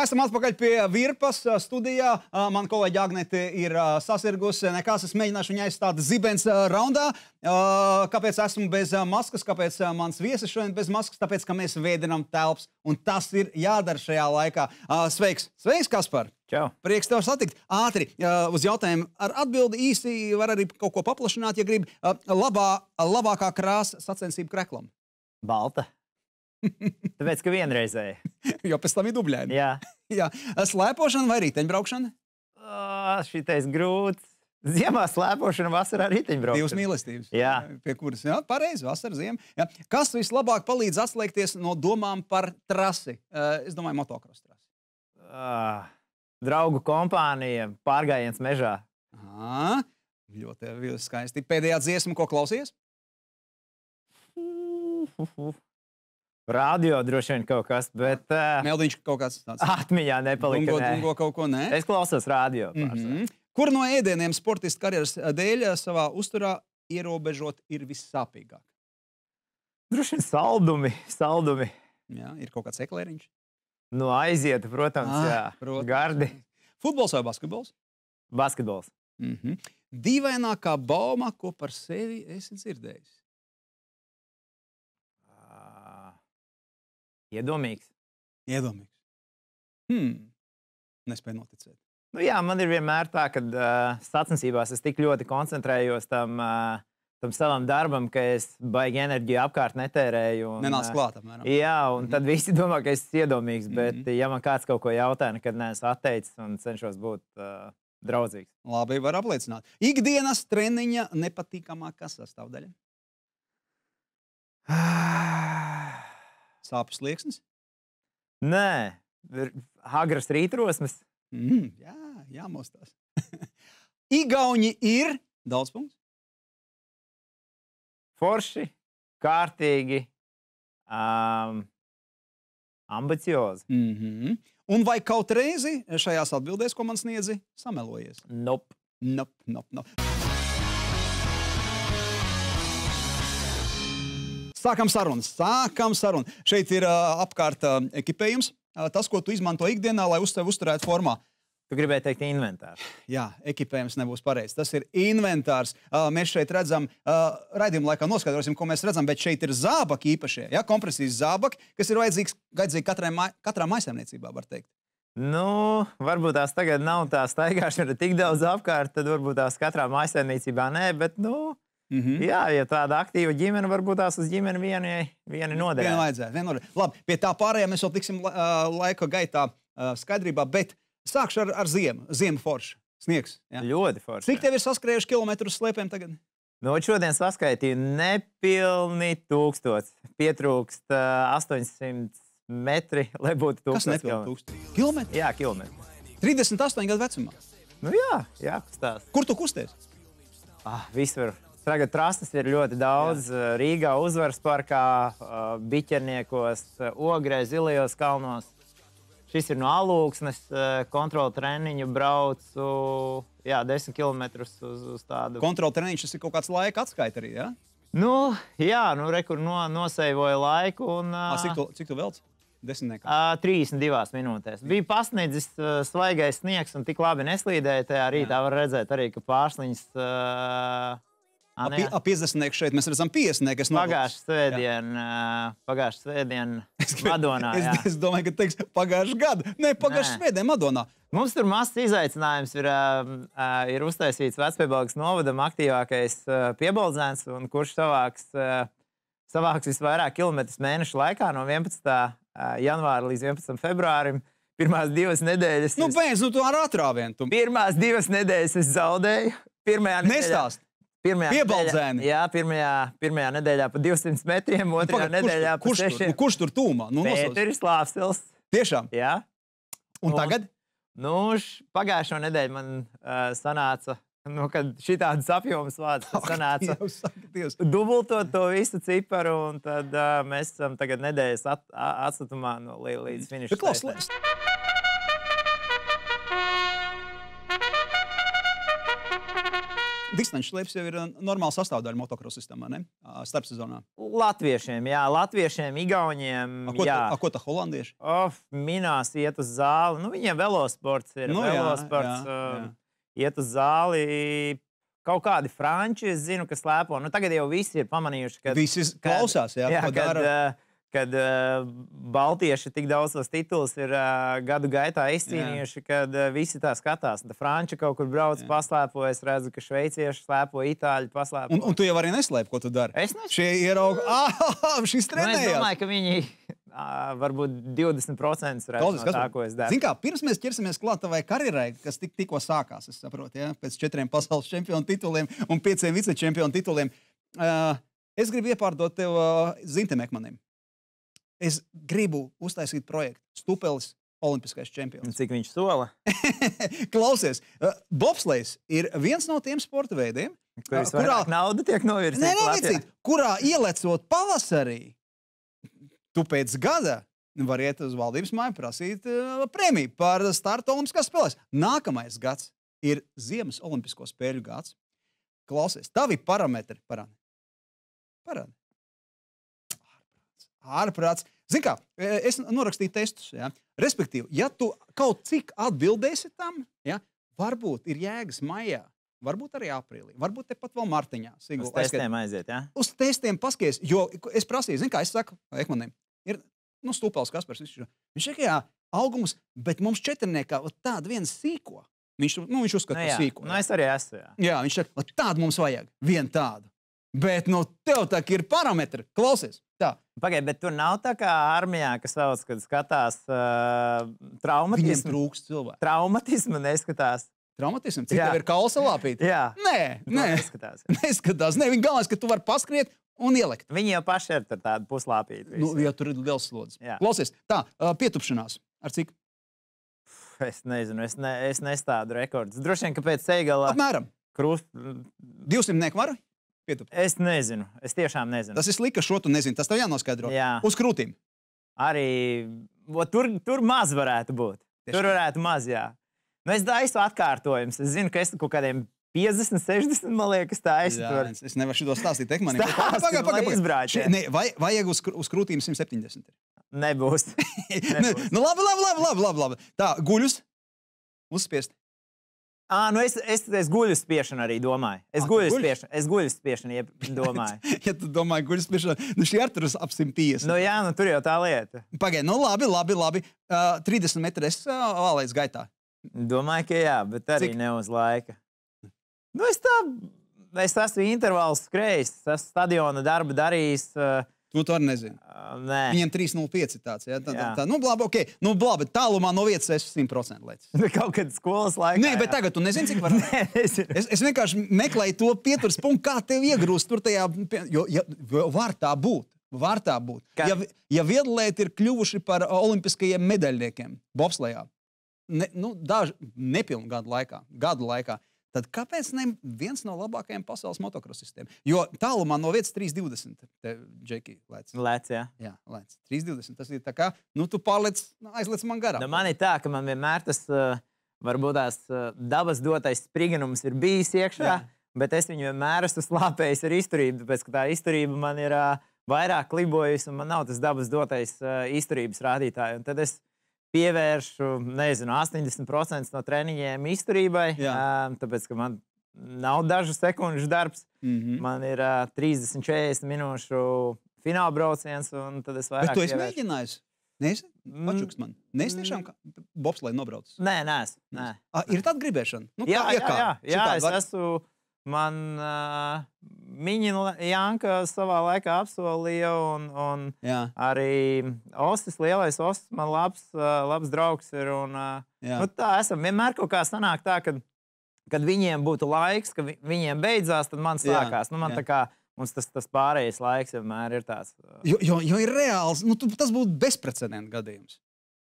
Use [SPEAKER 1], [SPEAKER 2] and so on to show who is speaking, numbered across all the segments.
[SPEAKER 1] Esam atpakaļ pie Virpas studijā. Man kolēģi Agnete ir sasirgusi. Nekas, es mēģināšu viņai aizstāt zibens raundā. Kāpēc esmu bez maskas? Kāpēc mans viesis šodien bez maskas? Tāpēc, ka mēs vēdinām telpas, un tas ir jādara šajā laikā. Sveiks! Sveiks, Kaspar!
[SPEAKER 2] Čau!
[SPEAKER 1] Prieks tev satikt. Ātri uz jautājumu ar atbildi īsi var arī kaut ko paplašināt, ja grib. Ā, Labā, labākā krāsa sacensību kreklam.
[SPEAKER 2] Balta. Tāpēc, ka vienreizēji.
[SPEAKER 1] Jo pēc tam ir dubļaini.
[SPEAKER 2] Jā,
[SPEAKER 1] Jā. Slēpošana vai riteņbraukšana?
[SPEAKER 2] oh, šitais grūts. Ziemā slēpošana, vasarā
[SPEAKER 1] Divas
[SPEAKER 2] riteņbraukšana.
[SPEAKER 1] mīlestības.
[SPEAKER 2] Jā.
[SPEAKER 1] Pie kuras, jā, pareizi, vasara, ziema. Jā. Kas vislabāk palīdz atslēgties no domām par trasi? Uh, es domāju, motocross trasi.
[SPEAKER 2] Ah, draugu kompānija, pārgājiens mežā.
[SPEAKER 1] Aha, ļoti, skaisti. Pēdējā dziesma, ko klausies?
[SPEAKER 2] Radio droši vien kaut kas, bet uh,
[SPEAKER 1] Meldiņš kaut kāds tāds.
[SPEAKER 2] atmiņā nepalika.
[SPEAKER 1] Dungo,
[SPEAKER 2] nē.
[SPEAKER 1] dungo kaut ko, nē?
[SPEAKER 2] Es klausos radio.
[SPEAKER 1] Mm. -hmm. Kur no ēdieniem sportista karjeras dēļ eh, savā uzturā ierobežot ir vissāpīgāk?
[SPEAKER 2] Droši vien saldumi, saldumi.
[SPEAKER 1] Jā, ir kaut kāds eklēriņš.
[SPEAKER 2] No aizieta, protams,
[SPEAKER 1] Ah,
[SPEAKER 2] jā.
[SPEAKER 1] protams.
[SPEAKER 2] Gardi.
[SPEAKER 1] Futbols vai basketbols?
[SPEAKER 2] Basketbols.
[SPEAKER 1] Mm -hmm. Dīvainākā bauma, ko par sevi esi dzirdējis.
[SPEAKER 2] Iedomīgs.
[SPEAKER 1] Iedomīgs. Hmm. Nespēju noticēt.
[SPEAKER 2] Nu, jā, man ir vienmēr tā, ka uh, sacensībās es tik ļoti koncentrējos tam, uh, tam savam darbam, ka es baigi enerģiju apkārt netērēju. Un,
[SPEAKER 1] Nenāc klāt, apmēram.
[SPEAKER 2] Jā, un tad visi domā, ka es esmu iedomīgs. Bet,
[SPEAKER 1] Mhm.
[SPEAKER 2] ja man kāds kaut ko jautā, nekad neesmu atteicis un cenšos būt uh, draudzīgs.
[SPEAKER 1] Labi, var apliecināt. Ikdienas treniņa nepatīkamākā sastāvdaļa. Sāpes slieksnis.
[SPEAKER 2] Nē, agras rītrosmes.
[SPEAKER 1] Mm, jā, jāmostās. Igauni ir daudz punktu.
[SPEAKER 2] Forši, kārtīgi, um, ambiciozi.
[SPEAKER 1] Mm -hmm. Un vai kaut reizi šajās atbildēs, ko man sniedzi, samelojies?
[SPEAKER 2] Nope.
[SPEAKER 1] Nop, nop, nop. Sākam sarunu. Sākam sarunu. Šeit ir uh, apkārt uh, ekipējums. Uh, tas, ko tu izmanto ikdienā, lai uz tevi uzturētu formā.
[SPEAKER 2] Tu gribēji teikt, inventārs.
[SPEAKER 1] Jā, ekipējums nebūs pareizs. Tas ir inventārs. Uh, mēs šeit redzam, uh, raidījuma laikā noskaidrosim, ko mēs redzam, bet šeit ir zābaki īpašie, ja, kompresijas zābaki, kas ir vajadzīgs, vajadzīgi katrai, mai- katrā maisaimniecībā, var teikt.
[SPEAKER 2] Nu, varbūt tās tagad nav tā staigāšana tik daudz apkārt, tad varbūt tās katrā mājsaimniecībā nē, bet, nu,
[SPEAKER 1] Mm -hmm.
[SPEAKER 2] jā, ja tāda aktīva ģimene, varbūt tās uz ģimeni vieni
[SPEAKER 1] Vienu
[SPEAKER 2] noderē.
[SPEAKER 1] vajadzētu. vienu vajadzētu. Labi, pie tā pārējā mēs vēl tiksim ā, laika gaitā ā, skaidrībā, bet sākšu ar, ar ziemu. Ziemu foršu. Sniegs. Ja.
[SPEAKER 2] Ļoti forši.
[SPEAKER 1] Cik tev ir saskrējuši kilometrus slēpēm tagad?
[SPEAKER 2] Nu, šodien saskaitīju nepilni tūkstots. Pietrūkst uh, 800 metri, lai būtu
[SPEAKER 1] Kas
[SPEAKER 2] 1000
[SPEAKER 1] nepilnīgi
[SPEAKER 2] kilometri.
[SPEAKER 1] tūkstoši? Kilometri?
[SPEAKER 2] Jā, kilometri.
[SPEAKER 1] 38 gadu vecumā.
[SPEAKER 2] Nu, jā, jā, kustās.
[SPEAKER 1] Kur tu kusties?
[SPEAKER 2] Ah, visur. Tagad trastes ir ļoti daudz. Jā. Rīgā, uzvaras parkā, ah, biķerniekos, ah, ogrē, zilajos kalnos. Šis ir no alūksnes, kontrola treniņu braucu jā, 10 km uz, uz tādu.
[SPEAKER 1] Kontrola treniņš, tas ir kaut kāds laika atskaita arī. Ja?
[SPEAKER 2] Nu, jā, nu, rekur no, noseivoja laiku. Un, ah,
[SPEAKER 1] Cik tu, cik tu velc? Desmitniekā.
[SPEAKER 2] Ā, 32 minūtēs. Bija pasniedzis uh, svaigais sniegs, un tik labi neslīdēja. Tajā rītā var redzēt arī, ka pārsliņas. Uh,
[SPEAKER 1] Ap, pi- ap 50 šeit mēs redzam 50. kas
[SPEAKER 2] Pagājušā svētdiena, uh, pagājušā svētdiena Madonā.
[SPEAKER 1] Es,
[SPEAKER 2] jā.
[SPEAKER 1] es domāju, ka teiks pagājušā gada. Nē, pagājušā svētdienā Madonā.
[SPEAKER 2] Mums tur mazs izaicinājums ir, ir uztaisīts Vecpiebalgas novadam aktīvākais piebaldzēns, un kurš savāks, savāks visvairāk kilometrus mēnešu laikā no 11. Uh, janvāra līdz 11. februārim. Pirmās divas nedēļas.
[SPEAKER 1] Nu,
[SPEAKER 2] es-
[SPEAKER 1] beidz, nu tu ar atrāvienu.
[SPEAKER 2] Pirmās divas nedēļas es zaudēju. Pirmajā nedēļā,
[SPEAKER 1] Nestāst.
[SPEAKER 2] Pirmajā
[SPEAKER 1] Piebaldzēni.
[SPEAKER 2] nedēļā, jā, pirmā, pirmajā nedēļā pa 200 metriem, otrajā
[SPEAKER 1] Pagaid,
[SPEAKER 2] nedēļā pa
[SPEAKER 1] kurš, tur, kurš,
[SPEAKER 2] 6.
[SPEAKER 1] tur, nu, kurš tur tūmā? Nu.
[SPEAKER 2] Pēteris Lāvstils.
[SPEAKER 1] Tiešām.
[SPEAKER 2] Jā.
[SPEAKER 1] Un
[SPEAKER 2] Un-
[SPEAKER 1] tagad?
[SPEAKER 2] Nu, pagājušo nedēļu man uh, sanāca, nu, kad šī tādas apjomas vārds sanāca.
[SPEAKER 1] Dievs, ak, Dievs.
[SPEAKER 2] Dubultot to visu ciparu, un tad uh, mēs esam tagad nedēļas at, atstatumā no, līdz, finiša.
[SPEAKER 1] Bet klaus,
[SPEAKER 2] staigā.
[SPEAKER 1] Distanču slēpes jau ir uh, normāla sastāvdaļa motocross sistēmā, ne? Uh, Starpsezonā.
[SPEAKER 2] Latviešiem, jā, latviešiem, igauniem.
[SPEAKER 1] A, ko,
[SPEAKER 2] jā.
[SPEAKER 1] ta, a, ko tā holandieši?
[SPEAKER 2] Of, minās iet uz zāli. Nu, viņiem velosports ir.
[SPEAKER 1] Nu, jā,
[SPEAKER 2] velosports,
[SPEAKER 1] jā, jā.
[SPEAKER 2] um, iet uz zāli. Kaut kādi franči, es zinu, kas slēpo. Nu, tagad jau visi ir pamanījuši, ka
[SPEAKER 1] Visi klausās, jā,
[SPEAKER 2] jā,
[SPEAKER 1] ko
[SPEAKER 2] kad,
[SPEAKER 1] dara.
[SPEAKER 2] uh, kad uh, Baltieši tik daudz tos titulus ir uh, gadu gaitā izcīnījuši, kad uh, visi tā skatās. Tā Franči kaut kur brauc,
[SPEAKER 1] Jā.
[SPEAKER 2] paslēpojas, redzu, ka šveicieši slēpo, itāļi paslēpo.
[SPEAKER 1] Un, un tu jau arī neslēp, ko tu dari.
[SPEAKER 2] Es nesaku.
[SPEAKER 1] Šie ierauga, ah, šis
[SPEAKER 2] Nu, es
[SPEAKER 1] trenējās.
[SPEAKER 2] domāju, ka viņi ā, varbūt 20% redz
[SPEAKER 1] Klausies,
[SPEAKER 2] no
[SPEAKER 1] kas
[SPEAKER 2] tā, ko es daru.
[SPEAKER 1] Zini, kā pirms mēs ķersimies klāt tavai karjerai, kas tik, tikko sākās, es saprotu, ja? pēc četriem pasaules čempionu tituliem un pieciem vicečempionu tituliem, uh, es gribu iepārdot tev uh, Zintam Ekmanim. Es gribu uztaisīt projektu Stupelis Olimpiskais čempions.
[SPEAKER 2] Cik viņš sola?
[SPEAKER 1] Klausies, uh, bobslēgs ir viens no tiem sporta veidiem,
[SPEAKER 2] Kurš
[SPEAKER 1] kurā-
[SPEAKER 2] naudu tiek novirzīts?
[SPEAKER 1] Nē, vicīt, kurā ielecot pavasarī, tu pēc gada vari iet uz valdības māju prasīt uh, prēmiju par startu Olimpiskās spēlēs. Nākamais gads ir Ziemas Olimpisko spēļu gads. Klausies, tavi parametri parādi. Parādi. Ārprāts. Zini, kā e, es norakstīju testus. Ja? Respektīvi, ja tu kaut cik atbildēsi tam, ja? varbūt ir jēgas maijā, varbūt arī aprīlī, varbūt tepat vēl martiņā.
[SPEAKER 2] Uz
[SPEAKER 1] Sigula, aizskat-
[SPEAKER 2] testiem aiziet, jā?
[SPEAKER 1] uz testiem paskaties, jo es prasīju, zinu, kā es saku, Ekmanim, ir nu, stūpēls Kaspars. Viņš, viņš saka, jā, augums, bet mums četrniekā tāda viena sīko. Viņš, nu, viņš uzskata
[SPEAKER 2] Nu,
[SPEAKER 1] par
[SPEAKER 2] jā.
[SPEAKER 1] sīko.
[SPEAKER 2] Nu, es arī esmu. Jā.
[SPEAKER 1] Jā, viņš saka, tādu mums vajag, vienu tādu. Bet, nu, tev tā ir parametri. Klausies, tā.
[SPEAKER 2] Pagaidiet, bet tur nav tā kā armijā, kas sauc, kad skatās uh,
[SPEAKER 1] Viņiem
[SPEAKER 2] traumatismu.
[SPEAKER 1] trūkst cilvēku.
[SPEAKER 2] Traumatismu neskatās.
[SPEAKER 1] Traumatisms, cik
[SPEAKER 2] Jā.
[SPEAKER 1] tev ir kausa lāpīt?
[SPEAKER 2] Jā,
[SPEAKER 1] Nē,
[SPEAKER 2] to
[SPEAKER 1] nē,
[SPEAKER 2] neskatās.
[SPEAKER 1] neskatās. Nē, viņa galvenais, ka tu vari paskriet un ielikt.
[SPEAKER 2] Viņi jau paši ir tādi puslāpīti.
[SPEAKER 1] Nu, ja tur ir liels slodzes.
[SPEAKER 2] Jā.
[SPEAKER 1] Klausies, tā, pietupšanās. Ar cik?
[SPEAKER 2] Es nezinu, es, ne, es nestādu rekordus. Droši vien, ka pēc ceigala
[SPEAKER 1] Apmēram
[SPEAKER 2] krust.
[SPEAKER 1] 200 nieku var pietupt.
[SPEAKER 2] Es nezinu, es tiešām nezinu.
[SPEAKER 1] Tas ir slikti, ka šo tu nezini. Tas tev jānoskaidro.
[SPEAKER 2] Jā.
[SPEAKER 1] Uz krūtīm.
[SPEAKER 2] Arī vo, tur, tur maz varētu būt.
[SPEAKER 1] Tieši
[SPEAKER 2] Tur varētu maz, jā. Nu, es taisu atkārtojumus. Es zinu, ka es kaut kādiem 50, 60, man liekas, tā es
[SPEAKER 1] Jā,
[SPEAKER 2] tur.
[SPEAKER 1] es, nevaru šo stāstīt. Manim.
[SPEAKER 2] Stāsti,
[SPEAKER 1] Pagaid, pagaid, pagaid.
[SPEAKER 2] izbrauc,
[SPEAKER 1] Šie-
[SPEAKER 2] jā.
[SPEAKER 1] ne, vai, vajag uz, uz krūtīm 170.
[SPEAKER 2] Nebūs.
[SPEAKER 1] ne, nu, labi, labi, labi, labi, labi, labi. Tā, guļus. Uzspiest.
[SPEAKER 2] À, nu es, es, es guļu spiešanu arī domāju. Es guļu
[SPEAKER 1] guļ?
[SPEAKER 2] spiešanu, es guļu spiešanu iep- domāju.
[SPEAKER 1] ja tu domā, guļus spiešana, nu šī ar tur uz ap 150.
[SPEAKER 2] nu, jā, nu tur jau tā lieta.
[SPEAKER 1] Pagaid, nu labi, labi, labi. Uh, 30 metru es uh, valēju gaitā.
[SPEAKER 2] Domāju, ka jā, bet arī
[SPEAKER 1] Cik?
[SPEAKER 2] ne uz laika. Nu, es, tā, es esmu intervāls skrējis, es esmu stadiona darbu darījis. Uh,
[SPEAKER 1] Tu to arī nezini.
[SPEAKER 2] nē,
[SPEAKER 1] Viņiem 3,05 ir tāds. Ja? Tā, tā, tā, nu, labi, okay. nu, labi, tālumā no vietas es 100% lēcu.
[SPEAKER 2] kaut kad skolas laikā.
[SPEAKER 1] Nē, bet
[SPEAKER 2] jā.
[SPEAKER 1] tagad tu nezini, cik var.
[SPEAKER 2] Nē, nezinu.
[SPEAKER 1] Es, es vienkārši meklēju to pieturas punktu, kā tev iegrūst tur tajā. Jo, ja, var tā būt. Var tā būt.
[SPEAKER 2] Kā-
[SPEAKER 1] Ja, ja viedlēti ir kļuvuši par olimpiskajiem medaļniekiem bobslējā, ne, nu, daži nepilnu gadu laikā, gadu laikā, tad kāpēc ne viens no labākajiem pasaules motokrosistiem? Jo tālumā no vietas 3,20. Te, Džeki, lēc.
[SPEAKER 2] Lēc, jā.
[SPEAKER 1] Jā, lēc. 3,20. Tas ir tā kā, nu, tu pārliec, nu, aizliec man garām.
[SPEAKER 2] Nu, man ir tā, ka man vienmēr tas uh, varbūt tās uh, dabas dotais spriginums ir bijis iekšā,
[SPEAKER 1] Jā.
[SPEAKER 2] bet es viņu vienmēr esmu slāpējis ar izturību, tāpēc ka tā izturība man ir uh, vairāk klibojusi un man nav tas dabas dotais izturības rādītājs. Un Tad es pievēršu, nezinu, 80% no treniņiem izturībai,
[SPEAKER 1] Jā.
[SPEAKER 2] uh, tāpēc ka man nav dažu sekundžu darbs.
[SPEAKER 1] Mm -hmm.
[SPEAKER 2] Man ir uh, 30, 40 minūšu fināla brauciens, un tad es vairāk
[SPEAKER 1] Bet tu esi
[SPEAKER 2] pievēršu-
[SPEAKER 1] mēģinājis? Nē,
[SPEAKER 2] Mm,
[SPEAKER 1] pačuks man. Nē, es tiešām kā bobslēju nobraucis.
[SPEAKER 2] Nē, nē, es- nē.
[SPEAKER 1] Ah, ir tāda gribēšana. Nu,
[SPEAKER 2] Jā,
[SPEAKER 1] kā,
[SPEAKER 2] jā, jā, jā
[SPEAKER 1] Šitādi
[SPEAKER 2] es
[SPEAKER 1] var-
[SPEAKER 2] esmu. Man uh, viņa Janka savā laikā apsolīja, un, un
[SPEAKER 1] jā,
[SPEAKER 2] arī Ostas, lielais Ostas, man labs, uh, labs draugs ir. Un, uh,
[SPEAKER 1] jā.
[SPEAKER 2] nu, tā esam vienmēr kaut kā sanāk tā, ka, kad viņiem būtu laiks, ka vi, viņiem beidzās, tad man
[SPEAKER 1] Jā,
[SPEAKER 2] sākās. Nu, man
[SPEAKER 1] jā.
[SPEAKER 2] mums tas, tas pārējais laiks vienmēr ir tāds.
[SPEAKER 1] Jo, jo, jo ir reāls, nu, tas būtu bezprecedenta gadījums.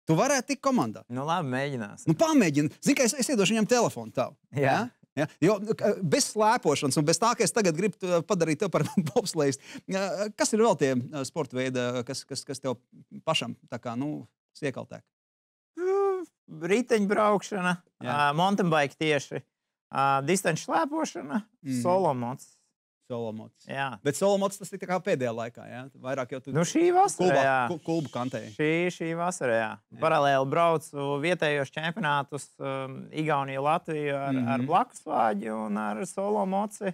[SPEAKER 1] Tu varētu tikt komandā.
[SPEAKER 2] nu, labi, mēģināsim.
[SPEAKER 1] Nu, pamēģini. Zini, kā es, es iedošu viņam telefonu tavu.
[SPEAKER 2] Jā.
[SPEAKER 1] Ja? Ja? Jo nu, bez slēpošanas, un bez tā, ka es tagad gribu padarīt tevi par bobslēgu, kas ir vēl tie ā, sporta veidi, kas, kas, kas tev pašam kā, nu, iekaltē?
[SPEAKER 2] Riteņbraukšana,
[SPEAKER 1] Jā.
[SPEAKER 2] uh, mountain bike tieši. Distanču slēpošana, mm
[SPEAKER 1] Mhm.
[SPEAKER 2] Solomots. Jā.
[SPEAKER 1] Bet Solomots tas ir pēdējā laikā. Jā? Vairāk jau tur
[SPEAKER 2] Nu, šī vasara,
[SPEAKER 1] klubā,
[SPEAKER 2] jā.
[SPEAKER 1] ku- klubu kantēji.
[SPEAKER 2] Šī, šī vasara, jā.
[SPEAKER 1] Jā.
[SPEAKER 2] Paralēli braucu vietējos čempionātus, um, Igauniju, Latviju ar, mm
[SPEAKER 1] Mhm.
[SPEAKER 2] -hmm. ar blakus vāģi un ar solo moci.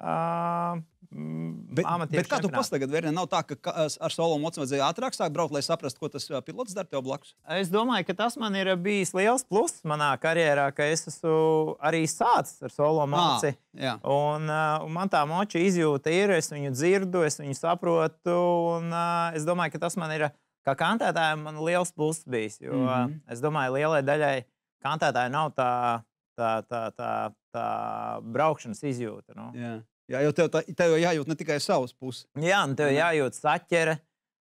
[SPEAKER 2] Uh,
[SPEAKER 1] Bet,
[SPEAKER 2] amatieru
[SPEAKER 1] bet kā tu
[SPEAKER 2] čempionātu.
[SPEAKER 1] pastāvi, Vērnē, nav tā, ka ar Solomots vajadzēja ātrāk sākt braukt, lai saprastu, ko tas pilots dara tev blakus?
[SPEAKER 2] Es domāju, ka tas man ir bijis liels pluss manā karjerā, ka es esmu arī sācis ar solo moci.
[SPEAKER 1] Jā,
[SPEAKER 2] Un, un man tā moča izjūta ir, es viņu dzirdu, es viņu saprotu. Un, es domāju, ka tas man ir, kā kantētājam, man liels pluss bijis. Jo, mm. -hmm. Es domāju, lielai daļai kantētāji nav tā, tā, tā, tā, tā braukšanas izjūta. Nu.
[SPEAKER 1] jā. Jā jau tev, tā, tev jājūt ne tikai savas puses.
[SPEAKER 2] Jā, un tev jājūt saķere.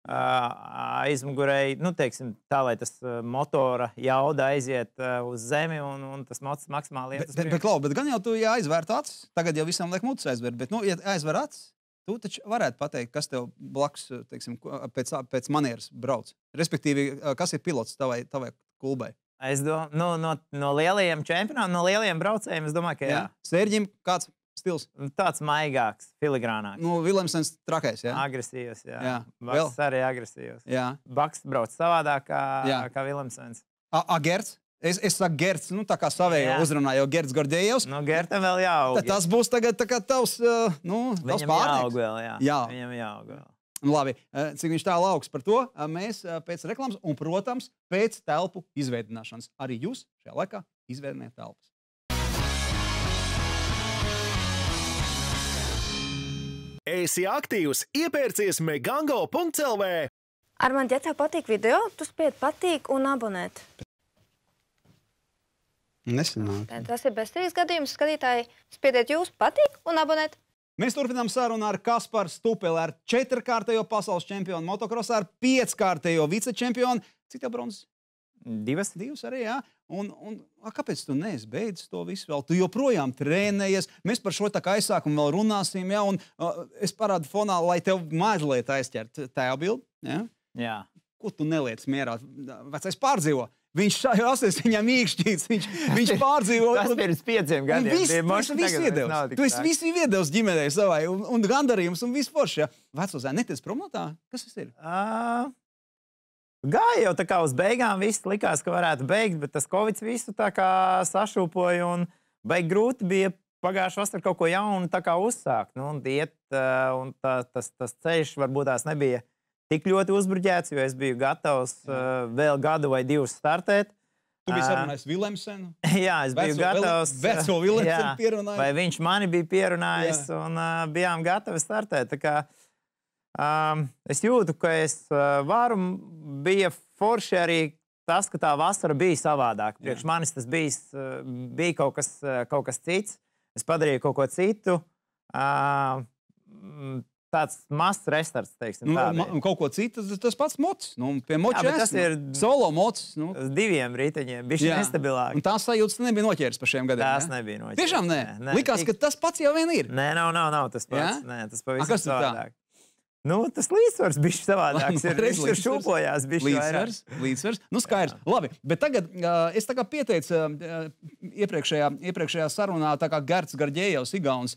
[SPEAKER 2] Aizmugurēji, nu, teiksim, tā, lai tas motora jauda aiziet uz zemi un, un tas mocis maksimāli iet
[SPEAKER 1] Bet,
[SPEAKER 2] uz
[SPEAKER 1] bet, bet,
[SPEAKER 2] priekšu.
[SPEAKER 1] klau, bet gan jau tu jāizvērt acis. Tagad jau visam liek mutes aizvērt. Bet, nu, ja aizver acis, tu taču varētu pateikt, kas tev blakus teiksim, pēc, pēc manieres brauc. Respektīvi, kas ir pilots tavai, tavai klubai.
[SPEAKER 2] Es domāju, nu, no, no lielajiem čempionātiem, no lielajiem braucējiem, es domāju, ka jā.
[SPEAKER 1] Jā? Sērģim kāds stils?
[SPEAKER 2] Tāds maigāks, filigrānāks,
[SPEAKER 1] Nu, Viljamsons trakais. Jā,
[SPEAKER 2] agresīvs. Jā,
[SPEAKER 1] Jā,
[SPEAKER 2] Baks arī agresīvs.
[SPEAKER 1] jā.
[SPEAKER 2] Baks brauc savādāk kā,
[SPEAKER 1] Jā.
[SPEAKER 2] kā Viljamsons.
[SPEAKER 1] A, a Gerts? Es, es saku, Gerts, nu, tā kā savējo uzrunāju, jo Gerts Gordējevs.
[SPEAKER 2] Nu, Gertam vēl jāaug.
[SPEAKER 1] Ta- Tas būs tagad tā kā tavs, nu, tavs
[SPEAKER 2] Viņam jāaug
[SPEAKER 1] pārnieks.
[SPEAKER 2] vēl, jā.
[SPEAKER 1] Jā.
[SPEAKER 2] Viņam jāaug vēl.
[SPEAKER 1] Nu, Labi, cik viņš tālu augs par to, mēs pēc reklāmas un, protams, pēc telpu izveidināšanas. Arī jūs šajā laikā izveidiniet telpas.
[SPEAKER 3] Esi aktīvs, iepērcies megango.clv.
[SPEAKER 4] Ar mani, ja tev patīk video, tu spied patīk un abonēt.
[SPEAKER 1] Nesenāk.
[SPEAKER 4] Tas ir bezcerīgs gadījums. Skatītāji, spiediet jūs patīk un abonēt.
[SPEAKER 1] Mēs turpinām sarunu ar Kasparu Stupeli, ar četrkārtējo pasaules čempionu motokrosā, ar pieckārtējo vicečempionu. Cik tev bronzas?
[SPEAKER 2] Divas.
[SPEAKER 1] Divas arī, jā. Un, un a, kāpēc tu neesi beidzis to visu vēl? Tu joprojām trenējies. Mēs par šo tā kā aizsākumu vēl runāsim, jā. Un uh, es parādu fonā, lai tev mazliet aizķert tā bildi. Jā?
[SPEAKER 2] Jā.
[SPEAKER 1] Ko tu neliec mierā? Vecais pārdzīvo. Viņš šajās viņam īkšķīts, viņš, viņš pārdzīvo.
[SPEAKER 2] Tas pirms pieciem gadiem.
[SPEAKER 1] viss,
[SPEAKER 2] Tie
[SPEAKER 1] tu esi
[SPEAKER 2] nav tik
[SPEAKER 1] Tu esi
[SPEAKER 2] traki.
[SPEAKER 1] visu iedevis ģimenei savai, un, un gandarījums, un viss forši. Ja? Vecos zēni, neties prom no tā? Kas tas ir?
[SPEAKER 2] Ā, Gāja jau tā kā uz beigām, viss likās, ka varētu beigt, bet tas Covid visu tā kā sašūpoja un beig grūti bija pagājušā vasarā kaut ko jaunu tā kā uzsākt. Nu, un iet, un tā, tas, tas ceļš varbūt tās nebija tik ļoti uzbruģēts, jo es biju gatavs ā, vēl gadu vai divus startēt.
[SPEAKER 1] Tu biji
[SPEAKER 2] Ā.
[SPEAKER 1] sarunājis Vilemsenu.
[SPEAKER 2] Jā, es biju
[SPEAKER 1] Veco
[SPEAKER 2] gatavs.
[SPEAKER 1] Vil- veco
[SPEAKER 2] jā? Vai viņš mani bija pierunājis,
[SPEAKER 1] Jā.
[SPEAKER 2] un uh, bijām gatavi startēt. Kā, um, es jūtu, ka es uh, varu. Bija forši arī tas, ka tā vasara bija savādāka. Priekš
[SPEAKER 1] Jā.
[SPEAKER 2] manis tas bijis, uh, bija kaut kas, uh, kaut kas cits. Es padarīju kaut ko citu. Uh, tāds mazs restarts, teiksim,
[SPEAKER 1] Nu, ma, kaut ko citu, tas, tas pats mocis. Nu, pie moča
[SPEAKER 2] bet tas ir-
[SPEAKER 1] solo mocis. Nu.
[SPEAKER 2] Diviem riteņiem bija
[SPEAKER 1] Jā.
[SPEAKER 2] nestabilāk.
[SPEAKER 1] Un tā sajūta nebija noķēris par šiem gadiem.
[SPEAKER 2] Tās
[SPEAKER 1] ja?
[SPEAKER 2] nebija noķertas.
[SPEAKER 1] Tiešām nē.
[SPEAKER 2] Nē,
[SPEAKER 1] Likās,
[SPEAKER 2] tik-
[SPEAKER 1] ka tas pats jau vien ir.
[SPEAKER 2] Nē, nav, nav, nav tas pats.
[SPEAKER 1] Jā?
[SPEAKER 2] Nē, tas
[SPEAKER 1] A,
[SPEAKER 2] pavisam
[SPEAKER 1] kas tad tā?
[SPEAKER 2] Nu, tas līdzsvars bija savādāks. Ir,
[SPEAKER 1] redz,
[SPEAKER 2] viņš
[SPEAKER 1] līdzsvars.
[SPEAKER 2] šūpojās,
[SPEAKER 1] Līdzsvars, līdzsvars. Nu, skaidrs. Labi, bet tagad uh, es tā pieteicu uh, iepriekšējā, iepriekšējā sarunā, tā kā Gerts Garģējos, Igauns.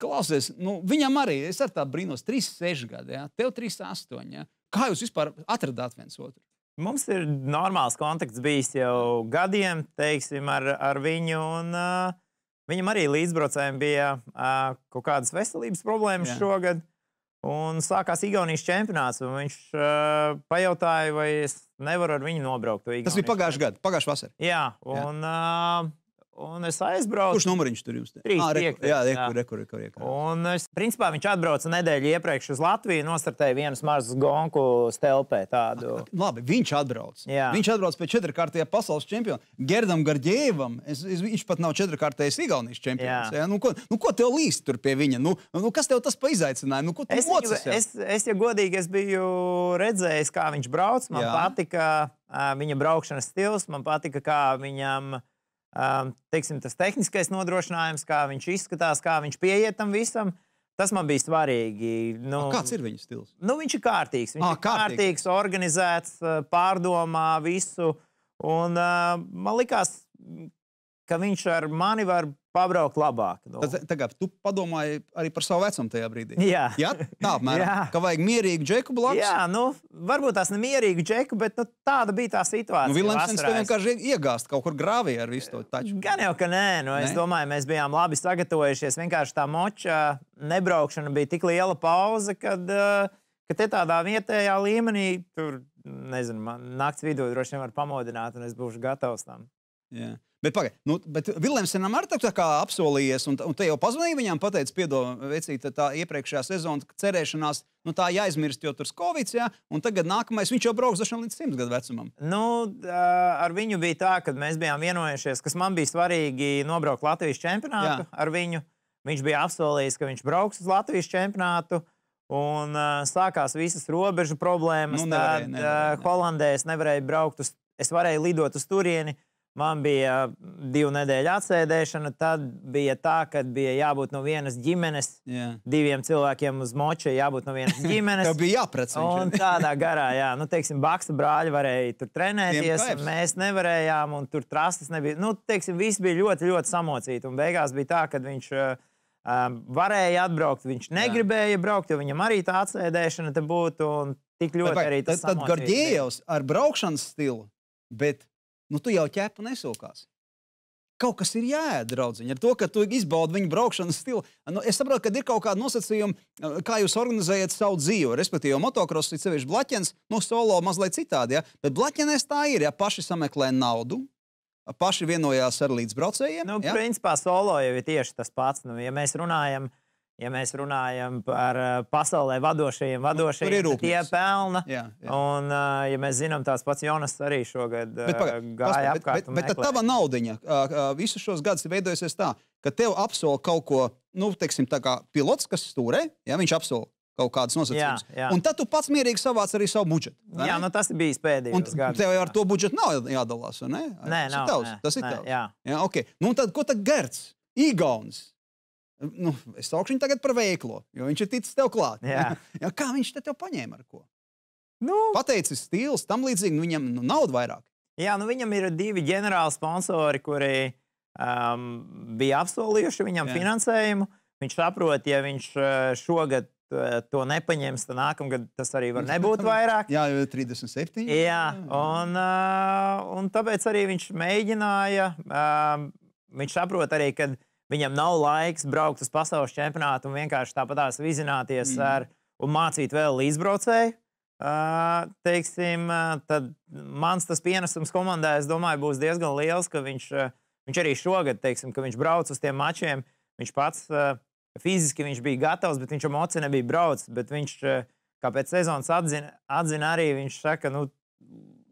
[SPEAKER 1] Klausies, nu, viņam arī es ar tādu brīnos, 3, 6 gadi, ja? tev 3, 8. Ja? Kā jūs vispār atradāt viens otru?
[SPEAKER 2] Mums ir normāls kontakts bijis jau gadiem, teiksim, ar, ar viņu. Un, uh, viņam arī līdzbraucējiem bija uh, kaut kādas veselības problēmas
[SPEAKER 1] Jā.
[SPEAKER 2] Jā. šogad. Un sākās Igaunijas čempionāts. Viņš uh, pajautāja, vai es nevaru ar viņu nobraukt.
[SPEAKER 1] Tas bija pagājušajā gadā, pagājušā vasarā.
[SPEAKER 2] Jā, un, uh, un es aizbraucu.
[SPEAKER 1] Kurš numuriņš tur jums?
[SPEAKER 2] Trīs,
[SPEAKER 1] Ā, reku-
[SPEAKER 2] piektais,
[SPEAKER 1] Jā,
[SPEAKER 2] jā.
[SPEAKER 1] rekur, rekur, rekur, rekur.
[SPEAKER 2] Un es, principā, viņš atbrauca nedēļu iepriekš uz Latviju, nostartēja vienu mazu gonku stelpē. Tādu.
[SPEAKER 1] Labi, viņš atbrauc.
[SPEAKER 2] Jā.
[SPEAKER 1] Viņš atbrauc pie četrkārtajā pasaules čempiona. Gerdam Gardievam, es, es, viņš pat nav četrkārtais Igaunijas čempions.
[SPEAKER 2] Jā.
[SPEAKER 1] Ja? Nu, ko, nu, ko tev līst tur pie viņa? Nu, nu, kas tev tas pa izaicinājumu? Nu,
[SPEAKER 2] Es,
[SPEAKER 1] jau?
[SPEAKER 2] es, es, ja godīgi, es biju redzējis, kā viņš brauc. Man
[SPEAKER 1] Jā.
[SPEAKER 2] Jā. patika viņa braukšanas stils, man patika, kā viņam um, teiksim, tas tehniskais nodrošinājums, kā viņš izskatās, kā viņš pieiet tam visam. Tas man bija svarīgi. Nu,
[SPEAKER 1] Kāds ir viņa stils?
[SPEAKER 2] Nu, viņš ir kārtīgs. Viņš ah, ir kārtīgs, organizēts, eh, pārdomā visu. Un, uh, man liekas, ka viņš ar mani var pabraukt labāk. Nu,
[SPEAKER 1] Tad, tagad tu padomāji arī par savu vecumu tajā brīdī.
[SPEAKER 2] jā.
[SPEAKER 1] Jā, tā apmēram.
[SPEAKER 2] Jā.
[SPEAKER 1] Ka vajag mierīgu džeku blakus.
[SPEAKER 2] Jā, nu, varbūt tās nemierīgi džeku, bet nu, tāda bija tā situācija.
[SPEAKER 1] Nu, to
[SPEAKER 2] Es-
[SPEAKER 1] vienkārši iegāzt kaut kur grāvī ar visu to taču.
[SPEAKER 2] Gan jau, ka nē, nu, es
[SPEAKER 1] Nē?
[SPEAKER 2] domāju, mēs bijām labi sagatavojušies. Vienkārši tā moča nebraukšana bija tik liela pauze, kad, uh, ka te tādā vietējā līmenī, tur, nezinu, man nakts vidū droši vien var pamodināt, un es būšu gatavs tam.
[SPEAKER 1] Jā. Bet, pagai, nu, bet Vilniusam arī tā kā apsolījies, un, un te jau pazvanīja viņam, pateica, piedod, vecīt, tā iepriekšējā sezona, ka cerēšanās, nu tā jāizmirst, jo tur ir Covid, jā, un tagad nākamais viņš jau brauks līdz 100 gadu vecumam.
[SPEAKER 2] Nu, ar viņu bija tā, ka mēs bijām vienojušies, kas man bija svarīgi nobraukt Latvijas čempionātu
[SPEAKER 1] Jā.
[SPEAKER 2] ar viņu. Viņš bija apsolījis, ka viņš brauks uz Latvijas čempionātu. Un uh, sākās visas robežu problēmas.
[SPEAKER 1] Nu, nevarēja,
[SPEAKER 2] tad
[SPEAKER 1] nevarēja,
[SPEAKER 2] uh, Holandē es nevarēju braukt uz, es varēju lidot uz turieni. Man bija divu nedēļu atsēdēšana. Tad bija tā, ka bija jābūt no vienas ģimenes,
[SPEAKER 1] Jā.
[SPEAKER 2] diviem cilvēkiem uz moča, jābūt no vienas ģimenes.
[SPEAKER 1] Tev bija jāprecē.
[SPEAKER 2] Un tādā garā, jā, nu, teiksim, Baksta brāļi varēja tur trenēties. Mēs nevarējām, un tur trastes nebija. Nu, teiksim, viss bija ļoti, ļoti samocīti. Un beigās bija tā, ka viņš uh, varēja atbraukt, viņš negribēja braukt, jo viņam arī tā atsēdēšana te būtu. Un tik ļoti
[SPEAKER 1] Vai,
[SPEAKER 2] arī tas
[SPEAKER 1] tad, tad. Gardījevs ar braukšanas stilu, bet nu, tu jau ķēpu nesūkās. Kaut kas ir jāēd, draugiņ, ar to, ka tu izbaudi viņu braukšanas stilu. Nu, es saprotu, ka ir kaut kāda nosacījuma, kā jūs organizējat savu dzīvi. Respektīvi, motocross ir sevišķi blaķens, no solo mazliet citādi. Ja? Bet blaķenēs tā ir, ja paši sameklē naudu, paši vienojās ar līdzbraucējiem.
[SPEAKER 2] Nu,
[SPEAKER 1] ja?
[SPEAKER 2] Principā solo jau ir tieši tas pats. Nu, ja mēs runājam, ja mēs runājam par uh, pasaulē vadošajiem, vadošajiem
[SPEAKER 1] ir
[SPEAKER 2] tad tie pelna.
[SPEAKER 1] Jā, jā.
[SPEAKER 2] Un, uh, ja mēs zinām, tās pats Jonas arī šogad
[SPEAKER 1] Bet, paga,
[SPEAKER 2] gāja
[SPEAKER 1] pastāv, bet,
[SPEAKER 2] apkārt.
[SPEAKER 1] bet,
[SPEAKER 2] un
[SPEAKER 1] bet tad
[SPEAKER 2] meklēja.
[SPEAKER 1] tava naudiņa visus šos gadus ir veidojusies tā, ka tev apsola kaut ko, nu, teiksim, tā kā pilots, kas stūrē, ja viņš apsola kaut kādas nosacījumus.
[SPEAKER 2] Jā, jā.
[SPEAKER 1] Un tad tu pats mierīgi savāc arī savu budžetu.
[SPEAKER 2] Jā, nu, tas ir bijis
[SPEAKER 1] Un
[SPEAKER 2] pēdējais gads.
[SPEAKER 1] tev jau ar to budžetu nav jādalās, vai ne?
[SPEAKER 2] Nē,
[SPEAKER 1] tas
[SPEAKER 2] nav,
[SPEAKER 1] ir tavs.
[SPEAKER 2] nē,
[SPEAKER 1] tas ir
[SPEAKER 2] nē,
[SPEAKER 1] tavs.
[SPEAKER 2] jā.
[SPEAKER 1] Jā, okay. nu, tad, ko tad Gerts? Igaunis. Nu, es saukšu viņu tagad par veiklo, jo viņš ir ticis tev klāt.
[SPEAKER 2] Jā.
[SPEAKER 1] Jā, kā viņš te tev paņēma ar ko?
[SPEAKER 2] Nu,
[SPEAKER 1] Pateicis stils, tam līdzīgi, nu, viņam nu, nauda vairāk.
[SPEAKER 2] jā, nu, viņam ir divi ģenerāli sponsori, kuri um, bija apsolījuši viņam
[SPEAKER 1] Jā.
[SPEAKER 2] finansējumu. Viņš saprot, ja viņš uh, šogad uh, to nepaņems, tad nākamgad tas arī var nebūt vairāk.
[SPEAKER 1] Jā, jau ir 37.
[SPEAKER 2] Jā, un, uh, un tāpēc arī viņš mēģināja. Uh, viņš saprot arī, ka viņam nav laiks braukt uz pasaules čempionātu un vienkārši tāpatās vizināties
[SPEAKER 1] Mm.
[SPEAKER 2] ar un mācīt vēl līdzbraucēju. Uh, teiksim, tad mans tas pienesums komandai, es domāju, būs diezgan liels, ka viņš, viņš arī šogad, teiksim, ka viņš brauc uz tiem mačiem. Viņš pats uh, fiziski viņš bija gatavs, bet viņš emocionāli nebija braucis. Bet viņš, kā pēc sezonas atzina, atzina arī, viņš saka, nu,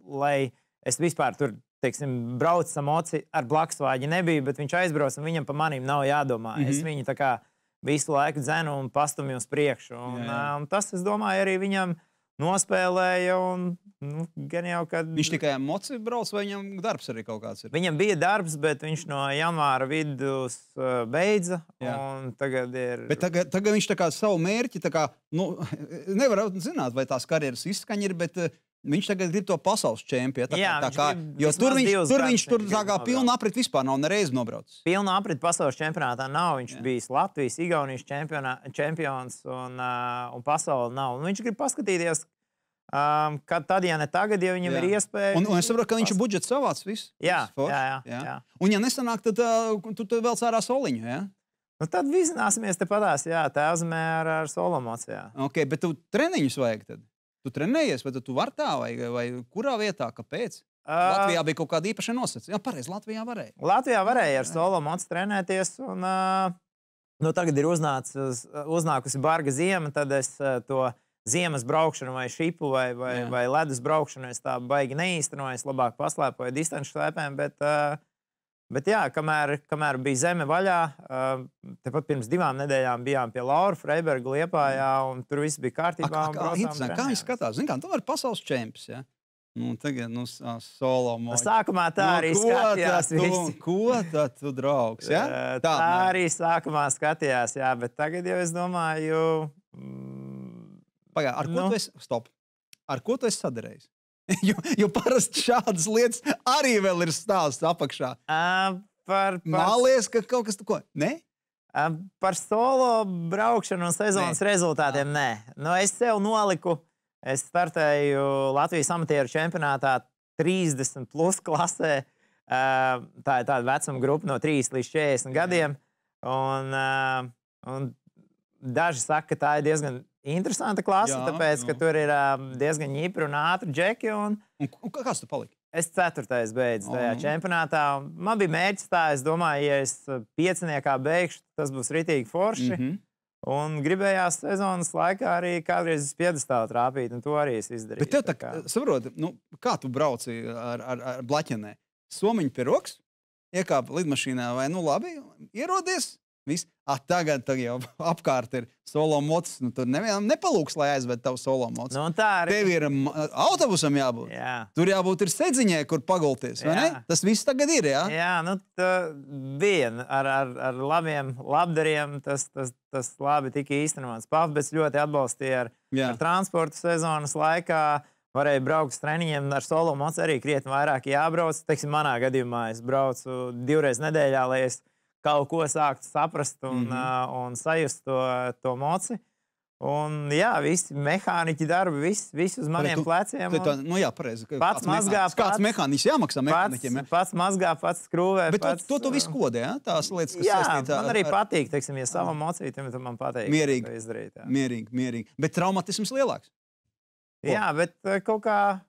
[SPEAKER 2] lai es vispār tur teiksim, braucu ar moci, ar blakusvāģi nebija, bet viņš aizbrauca un viņam par maniem nav jādomā. Mm
[SPEAKER 1] Mhm.
[SPEAKER 2] -hmm. Es viņu tā kā visu laiku dzenu un pastumju uz priekšu. Un,
[SPEAKER 1] Jā, jā.
[SPEAKER 2] Un tas, es domāju, arī viņam nospēlēja. Un, nu, gan jau, kad
[SPEAKER 1] Viņš tikai moci brauc, vai viņam darbs arī kaut kāds ir?
[SPEAKER 2] Viņam bija darbs, bet viņš no janvāra vidus beidza. Tagad ir.
[SPEAKER 1] Bet tagad, tagad viņš tā kā savu mērķi, tā kā, nu, nevar zināt, vai tās karjeras izskaņa ir, bet viņš tagad grib to pasaules čempionu. Tā,
[SPEAKER 2] Jā,
[SPEAKER 1] tā kā, jo tur viņš, tur viņš tur tā kā pilna aprit vispār nav nereiz nobraucis.
[SPEAKER 2] Pilna aprita pasaules čempionātā nav. Viņš
[SPEAKER 1] Jā.
[SPEAKER 2] Jā. bijis Latvijas, Igaunijas čempions un, uh, un pasaules nav. Un viņš grib paskatīties, um, kad tad, ja ne tagad, ja viņam
[SPEAKER 1] Jā.
[SPEAKER 2] jā. ir iespēja.
[SPEAKER 1] Un, un es saprotu, ka viņš ir budžets savāds. Viss,
[SPEAKER 2] Jā,
[SPEAKER 1] viss forši,
[SPEAKER 2] jā, jā, jā.
[SPEAKER 1] Un, ja nesanāk, tad uh, tu, tu vēl cērā soliņu. Ja?
[SPEAKER 2] Nu, tad vizināsimies tepat, jā, tēvzemē ar, ar solomociju.
[SPEAKER 1] Okay, bet tu treniņus vajag tad. Tu trenējies, vai tu, vari tā, vai, vai kurā vietā, kāpēc? Latvijā bija kaut kāda īpaša nosacījuma. Jā, pareizi, Latvijā varēja.
[SPEAKER 2] Latvijā varēja ar solo mocu trenēties. Un, uh, nu, tagad ir uznācis, uznākusi barga zima, tad es uh, to ziemas braukšanu, vai šipu, vai, vai,
[SPEAKER 1] Jā.
[SPEAKER 2] vai ledus braukšanu es tā baigi neīstenoju. Es labāk paslēpoju distanču slēpēm. Bet, uh, bet jā, kamēr, kamēr bija zeme vaļā, tepat pirms divām nedēļām bijām pie Laura Freiberga liepā, un tur viss bija kārtībā.
[SPEAKER 1] ak,
[SPEAKER 2] braucām
[SPEAKER 1] interesanti, Kā viņi skatās? Zini, kā tu vari pasaules čempions. Ja? Nu, tagad, nu, solo
[SPEAKER 2] Nu,
[SPEAKER 1] moči.
[SPEAKER 2] Sākumā tā arī skatījās.
[SPEAKER 1] tu,
[SPEAKER 2] visi.
[SPEAKER 1] ko tad tu draugs? Ja?
[SPEAKER 2] Tā, tā arī sākumā skatījās, jā, bet tagad jau es domāju, mm,
[SPEAKER 1] Pagā, ar ko
[SPEAKER 2] Nu.
[SPEAKER 1] tu esi? Stop. Ar ko tu esi sadarējis? Jo, jo parasti šādas lietas arī vēl ir stāsts apakšā.
[SPEAKER 2] ā, par, par,
[SPEAKER 1] Mālies, ka kaut kas tāds - ne?
[SPEAKER 2] ā, par solo braukšanu un sezonas
[SPEAKER 1] Nē.
[SPEAKER 2] rezultātiem nē. Nu, es sev noliku, es startēju Latvijas amatieru čempionātā 30 plus klasē. Ā, Tā ir tāda vecuma grupa no 3 līdz 40 gadiem. Un, ā, un daži saka, ka tā ir diezgan interesanta klase,
[SPEAKER 1] Jā,
[SPEAKER 2] tāpēc, ka
[SPEAKER 1] jā.
[SPEAKER 2] tur ir ā, diezgan ņipri un ātri džeki. Un,
[SPEAKER 1] Un, un kāds tu paliki?
[SPEAKER 2] Es ceturtais beidzu tajā
[SPEAKER 1] Mhm.
[SPEAKER 2] čempionātā. Man bija mērķis tā, es domāju, ja es uh, pieciniekā beigšu, tas būs ritīgi forši. Mm. -hmm. Un gribējās sezonas laikā arī kādreiz uz piedestālu trāpīt, un to arī es izdarīju.
[SPEAKER 1] Bet tev tā,
[SPEAKER 2] kā-
[SPEAKER 1] saproti, nu, kā tu brauci ar, ar, ar blaķenē? Somiņu pie rokas, iekāpa lidmašīnā vai nu labi, ierodies. Viss. Ah, tagad, tagad jau apkārt ir solo mocis. Nu, tur nevienam nepalūks, lai aizved tavu solo moci.
[SPEAKER 2] Nu, tā arī
[SPEAKER 1] Tev ir autobusam jābūt.
[SPEAKER 2] Jā.
[SPEAKER 1] Tur jābūt ir sedziņai, kur pagulties. Tas viss tagad ir. Jā?
[SPEAKER 2] Jā, nu, tā bija ar, ar, ar labiem labdariem. Tas, tas, tas labi tika īstenots. Pāvils ļoti atbalstīja ar,
[SPEAKER 1] Jā.
[SPEAKER 2] ar transportu sezonas laikā. Varēja braukt uz treniņiem, ar solo mocu arī krietni vairāk jābrauc. Teiksim, manā gadījumā es braucu divreiz nedēļā, lai es kaut ko sāktu saprast un, mm. -hmm. uh, un sajust to, to moci. Un, jā, visi mehāniķi darbi, viss vis uz maniem
[SPEAKER 1] tu-
[SPEAKER 2] pleciem.
[SPEAKER 1] Tu tā, nu, jā, pareizi.
[SPEAKER 2] Pats mazgā,
[SPEAKER 1] mehānisms- Kāds
[SPEAKER 2] pats-
[SPEAKER 1] mehānisms jāmaksā
[SPEAKER 2] Pats,
[SPEAKER 1] mehāniķiem? jā?
[SPEAKER 2] pats mazgā, pats skrūvē.
[SPEAKER 1] Bet to,
[SPEAKER 2] pats,
[SPEAKER 1] to
[SPEAKER 2] uh,
[SPEAKER 1] visu kodē, jā? tās lietas, kas
[SPEAKER 2] Jā,
[SPEAKER 1] saistītas
[SPEAKER 2] man arī patīk, teiksim, ja savam mocītam, tad man patīk
[SPEAKER 1] Mierīgi.
[SPEAKER 2] to izdarīt. Jā,
[SPEAKER 1] Mierīgi, mierīgi. Bet traumatisms lielāks. Ko?
[SPEAKER 2] jā bet kaut kā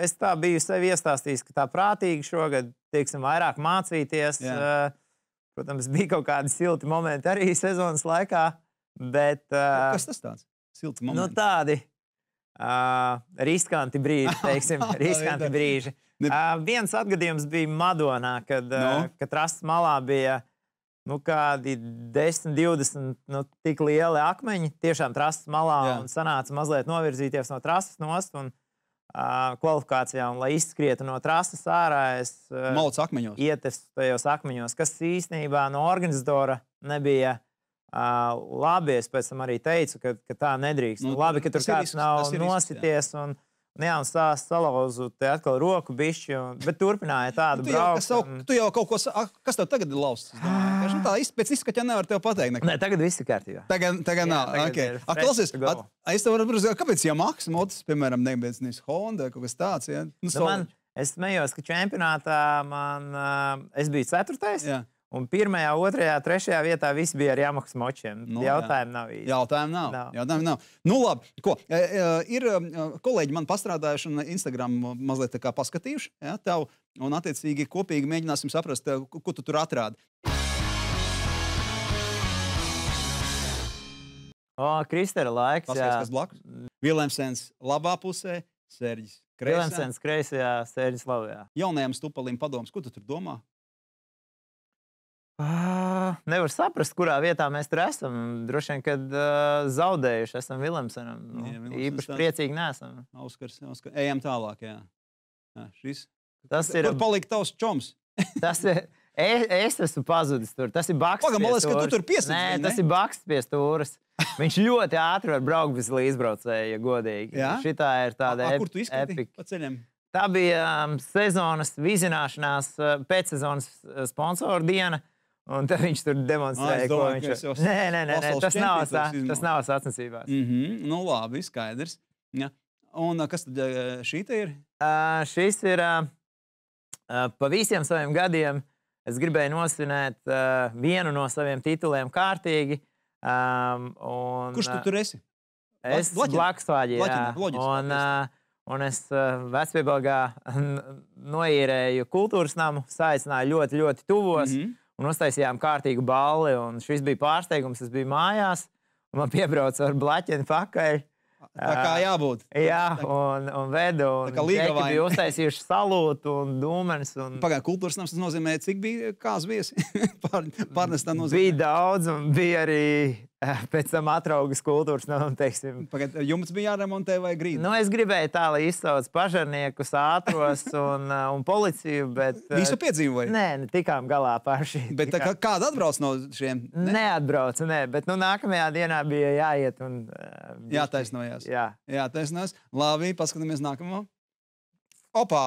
[SPEAKER 2] es tā biju sev iestāstījis, ka tā prātīgi šogad, teiksim, vairāk mācīties.
[SPEAKER 1] Jā.
[SPEAKER 2] Uh, protams, bija kaut kādi silti momenti arī sezonas laikā, bet uh,
[SPEAKER 1] Kas tas tāds? Silts
[SPEAKER 2] nu,
[SPEAKER 1] moments.
[SPEAKER 2] tādi uh, riskanti brīži, teiksim, riskanti brīži. Uh, viens atgadījums bija Madonā, kad, uh,
[SPEAKER 1] Nu?
[SPEAKER 2] kad rasts malā bija nu, kādi 10, 20 nu, tik lieli akmeņi. Tiešām trases malā
[SPEAKER 1] Jā.
[SPEAKER 2] un sanāca mazliet novirzīties no trases nost un uh, kvalifikācijā. Un, lai izskrietu no trases ārā, es
[SPEAKER 1] Malts akmeņos.
[SPEAKER 2] ietestu tajos akmeņos, kas īstenībā no organizatora nebija. Uh, labi, es pēc tam arī teicu, ka, ka tā nedrīkst.
[SPEAKER 1] Nu,
[SPEAKER 2] labi, ka tur kāds
[SPEAKER 1] risks,
[SPEAKER 2] nav
[SPEAKER 1] risks, jā.
[SPEAKER 2] nosities. Un, un, jā, un stāsts salauzu te atkal roku bišķi, un, bet turpināja tādu
[SPEAKER 1] jau,
[SPEAKER 2] braukt.
[SPEAKER 1] savu,
[SPEAKER 2] un-
[SPEAKER 1] tu jau kaut ko saki, kas tev tagad ir lausts? Es nu, Tā iz- pēc izskata nevar tev pateikt. neko.
[SPEAKER 2] Nē, tagad viss ir kārtībā.
[SPEAKER 1] Tagad, tagad
[SPEAKER 2] Jā,
[SPEAKER 1] nav.
[SPEAKER 2] tagad
[SPEAKER 1] Okay.
[SPEAKER 2] ir
[SPEAKER 1] A, klausies, at, a, es tev varu pateikt, kāpēc Yamaha mocis, piemēram, nebeidz nevis Honda kaut kas tāds. Ja? Nu,
[SPEAKER 2] Nu, man, es smējos, ka čempionātā man, es biju ceturtais.
[SPEAKER 1] Jā.
[SPEAKER 2] Un pirmajā, otrajā, trešajā vietā viss bija ar Yamaha močiem.
[SPEAKER 1] Nu,
[SPEAKER 2] Jautājumu nav īsti.
[SPEAKER 1] Jautājumu nav.
[SPEAKER 2] Nav.
[SPEAKER 1] Jautājumu nav. Nu, labi, ko, e, e, ir e, kolēģi man pastrādājuši un Instagram mazliet tā kā paskatījuši ja, tev, un attiecīgi kopīgi mēģināsim saprast, e, ko tu tur atrādi.
[SPEAKER 2] O, Kristēra laiks.
[SPEAKER 1] Paskaties,
[SPEAKER 2] jā.
[SPEAKER 1] kas blakus. Viljamsens labā pusē, Sērģis kreisā.
[SPEAKER 2] Viljamsens kreisajā, Sēļas Lavijā.
[SPEAKER 1] Jaunajam stupalim padoms, ko tu tur domā?
[SPEAKER 2] Ah, Nevar saprast, kurā vietā mēs tur esam. Droši vien, kad uh, zaudējuši esam Viljamsonam. Nu,
[SPEAKER 1] Jā, Viljamsons
[SPEAKER 2] īpaši priecīgi neesam.
[SPEAKER 1] Auskars, Auskars. Ejam tālāk, jā. jā šis.
[SPEAKER 2] Tas
[SPEAKER 1] Kur
[SPEAKER 2] ir.
[SPEAKER 1] palika tavs čoms?
[SPEAKER 2] Tas ir es, es esmu pazudis tur. Tas ir Baks.
[SPEAKER 1] Pagaid, man liekas, ka tu tur piesardzi
[SPEAKER 2] Nē, tas ir Baks pie stūres. Viņš ļoti ātri var braukt bez līdzbraucēja, ja godīgi.
[SPEAKER 1] Jā?
[SPEAKER 2] Šitā ir tāda
[SPEAKER 1] A, kur tu
[SPEAKER 2] ep-
[SPEAKER 1] izskatīji
[SPEAKER 2] epika.
[SPEAKER 1] pa ceļiem?
[SPEAKER 2] Tā bija um, sezonas vizināšanās, uh, pēcsezonas uh, sponsoru diena. Un tad viņš tur demonstrēja, ko
[SPEAKER 1] domāju,
[SPEAKER 2] viņš
[SPEAKER 1] ka es jau
[SPEAKER 2] Nē, nē, nē, nē tas, nav,
[SPEAKER 1] izmantojis.
[SPEAKER 2] tas nav sacensībās. Mm.
[SPEAKER 1] Mhm, nu labi, skaidrs. Ja. Un kas tad šī te ir?
[SPEAKER 2] Uh, šis ir uh, pa visiem saviem gadiem. Es gribēju nosvinēt uh, vienu no saviem tituliem kārtīgi. Um, un,
[SPEAKER 1] Kurš tu tur esi?
[SPEAKER 2] Es
[SPEAKER 1] Blaķina?
[SPEAKER 2] blakus vāģi.
[SPEAKER 1] Blaķina, loģiski,
[SPEAKER 2] Un, es vecpiebalgā noīrēju kultūras namu, saicināju ļoti, ļoti tuvos.
[SPEAKER 1] Mhm.
[SPEAKER 2] Un uztaisījām kārtīgu balli. Šis bija pārsteigums. Es biju mājās, un man piebrauca ar blaķeni pakaļ.
[SPEAKER 1] Tā kā jābūt.
[SPEAKER 2] Jā, un, un vedu. Un
[SPEAKER 1] Tā kā Līga vaina.
[SPEAKER 2] bija uztaisījuši salūtu un dūmenes. Un
[SPEAKER 1] Pagaidā, kultūras nams tas nozīmē, cik bija kāds viesi. Pār, pārnestā nozīmē.
[SPEAKER 2] bija daudz, un bija arī pēc tam atraugas kultūras nama. teiksim.
[SPEAKER 1] Pagaidā, jums bija jāremontē vai grīda?
[SPEAKER 2] Nu, es gribēju tā, lai izsauc pažarniekus, ātros un, eh, un policiju, bet. eh,
[SPEAKER 1] Visu piedzīvoju.
[SPEAKER 2] Nē, ne tikām galā paši.
[SPEAKER 1] Bet tā, kā, kāda atbrauc no šiem? Ne?
[SPEAKER 2] Neatbraucu, nē, bet nu, nākamajā dienā bija jāiet un uh,
[SPEAKER 1] Jātaisnojas.
[SPEAKER 2] Jā,
[SPEAKER 1] Jā, taisnās. Labi, paskatāmies nākamo. Opā!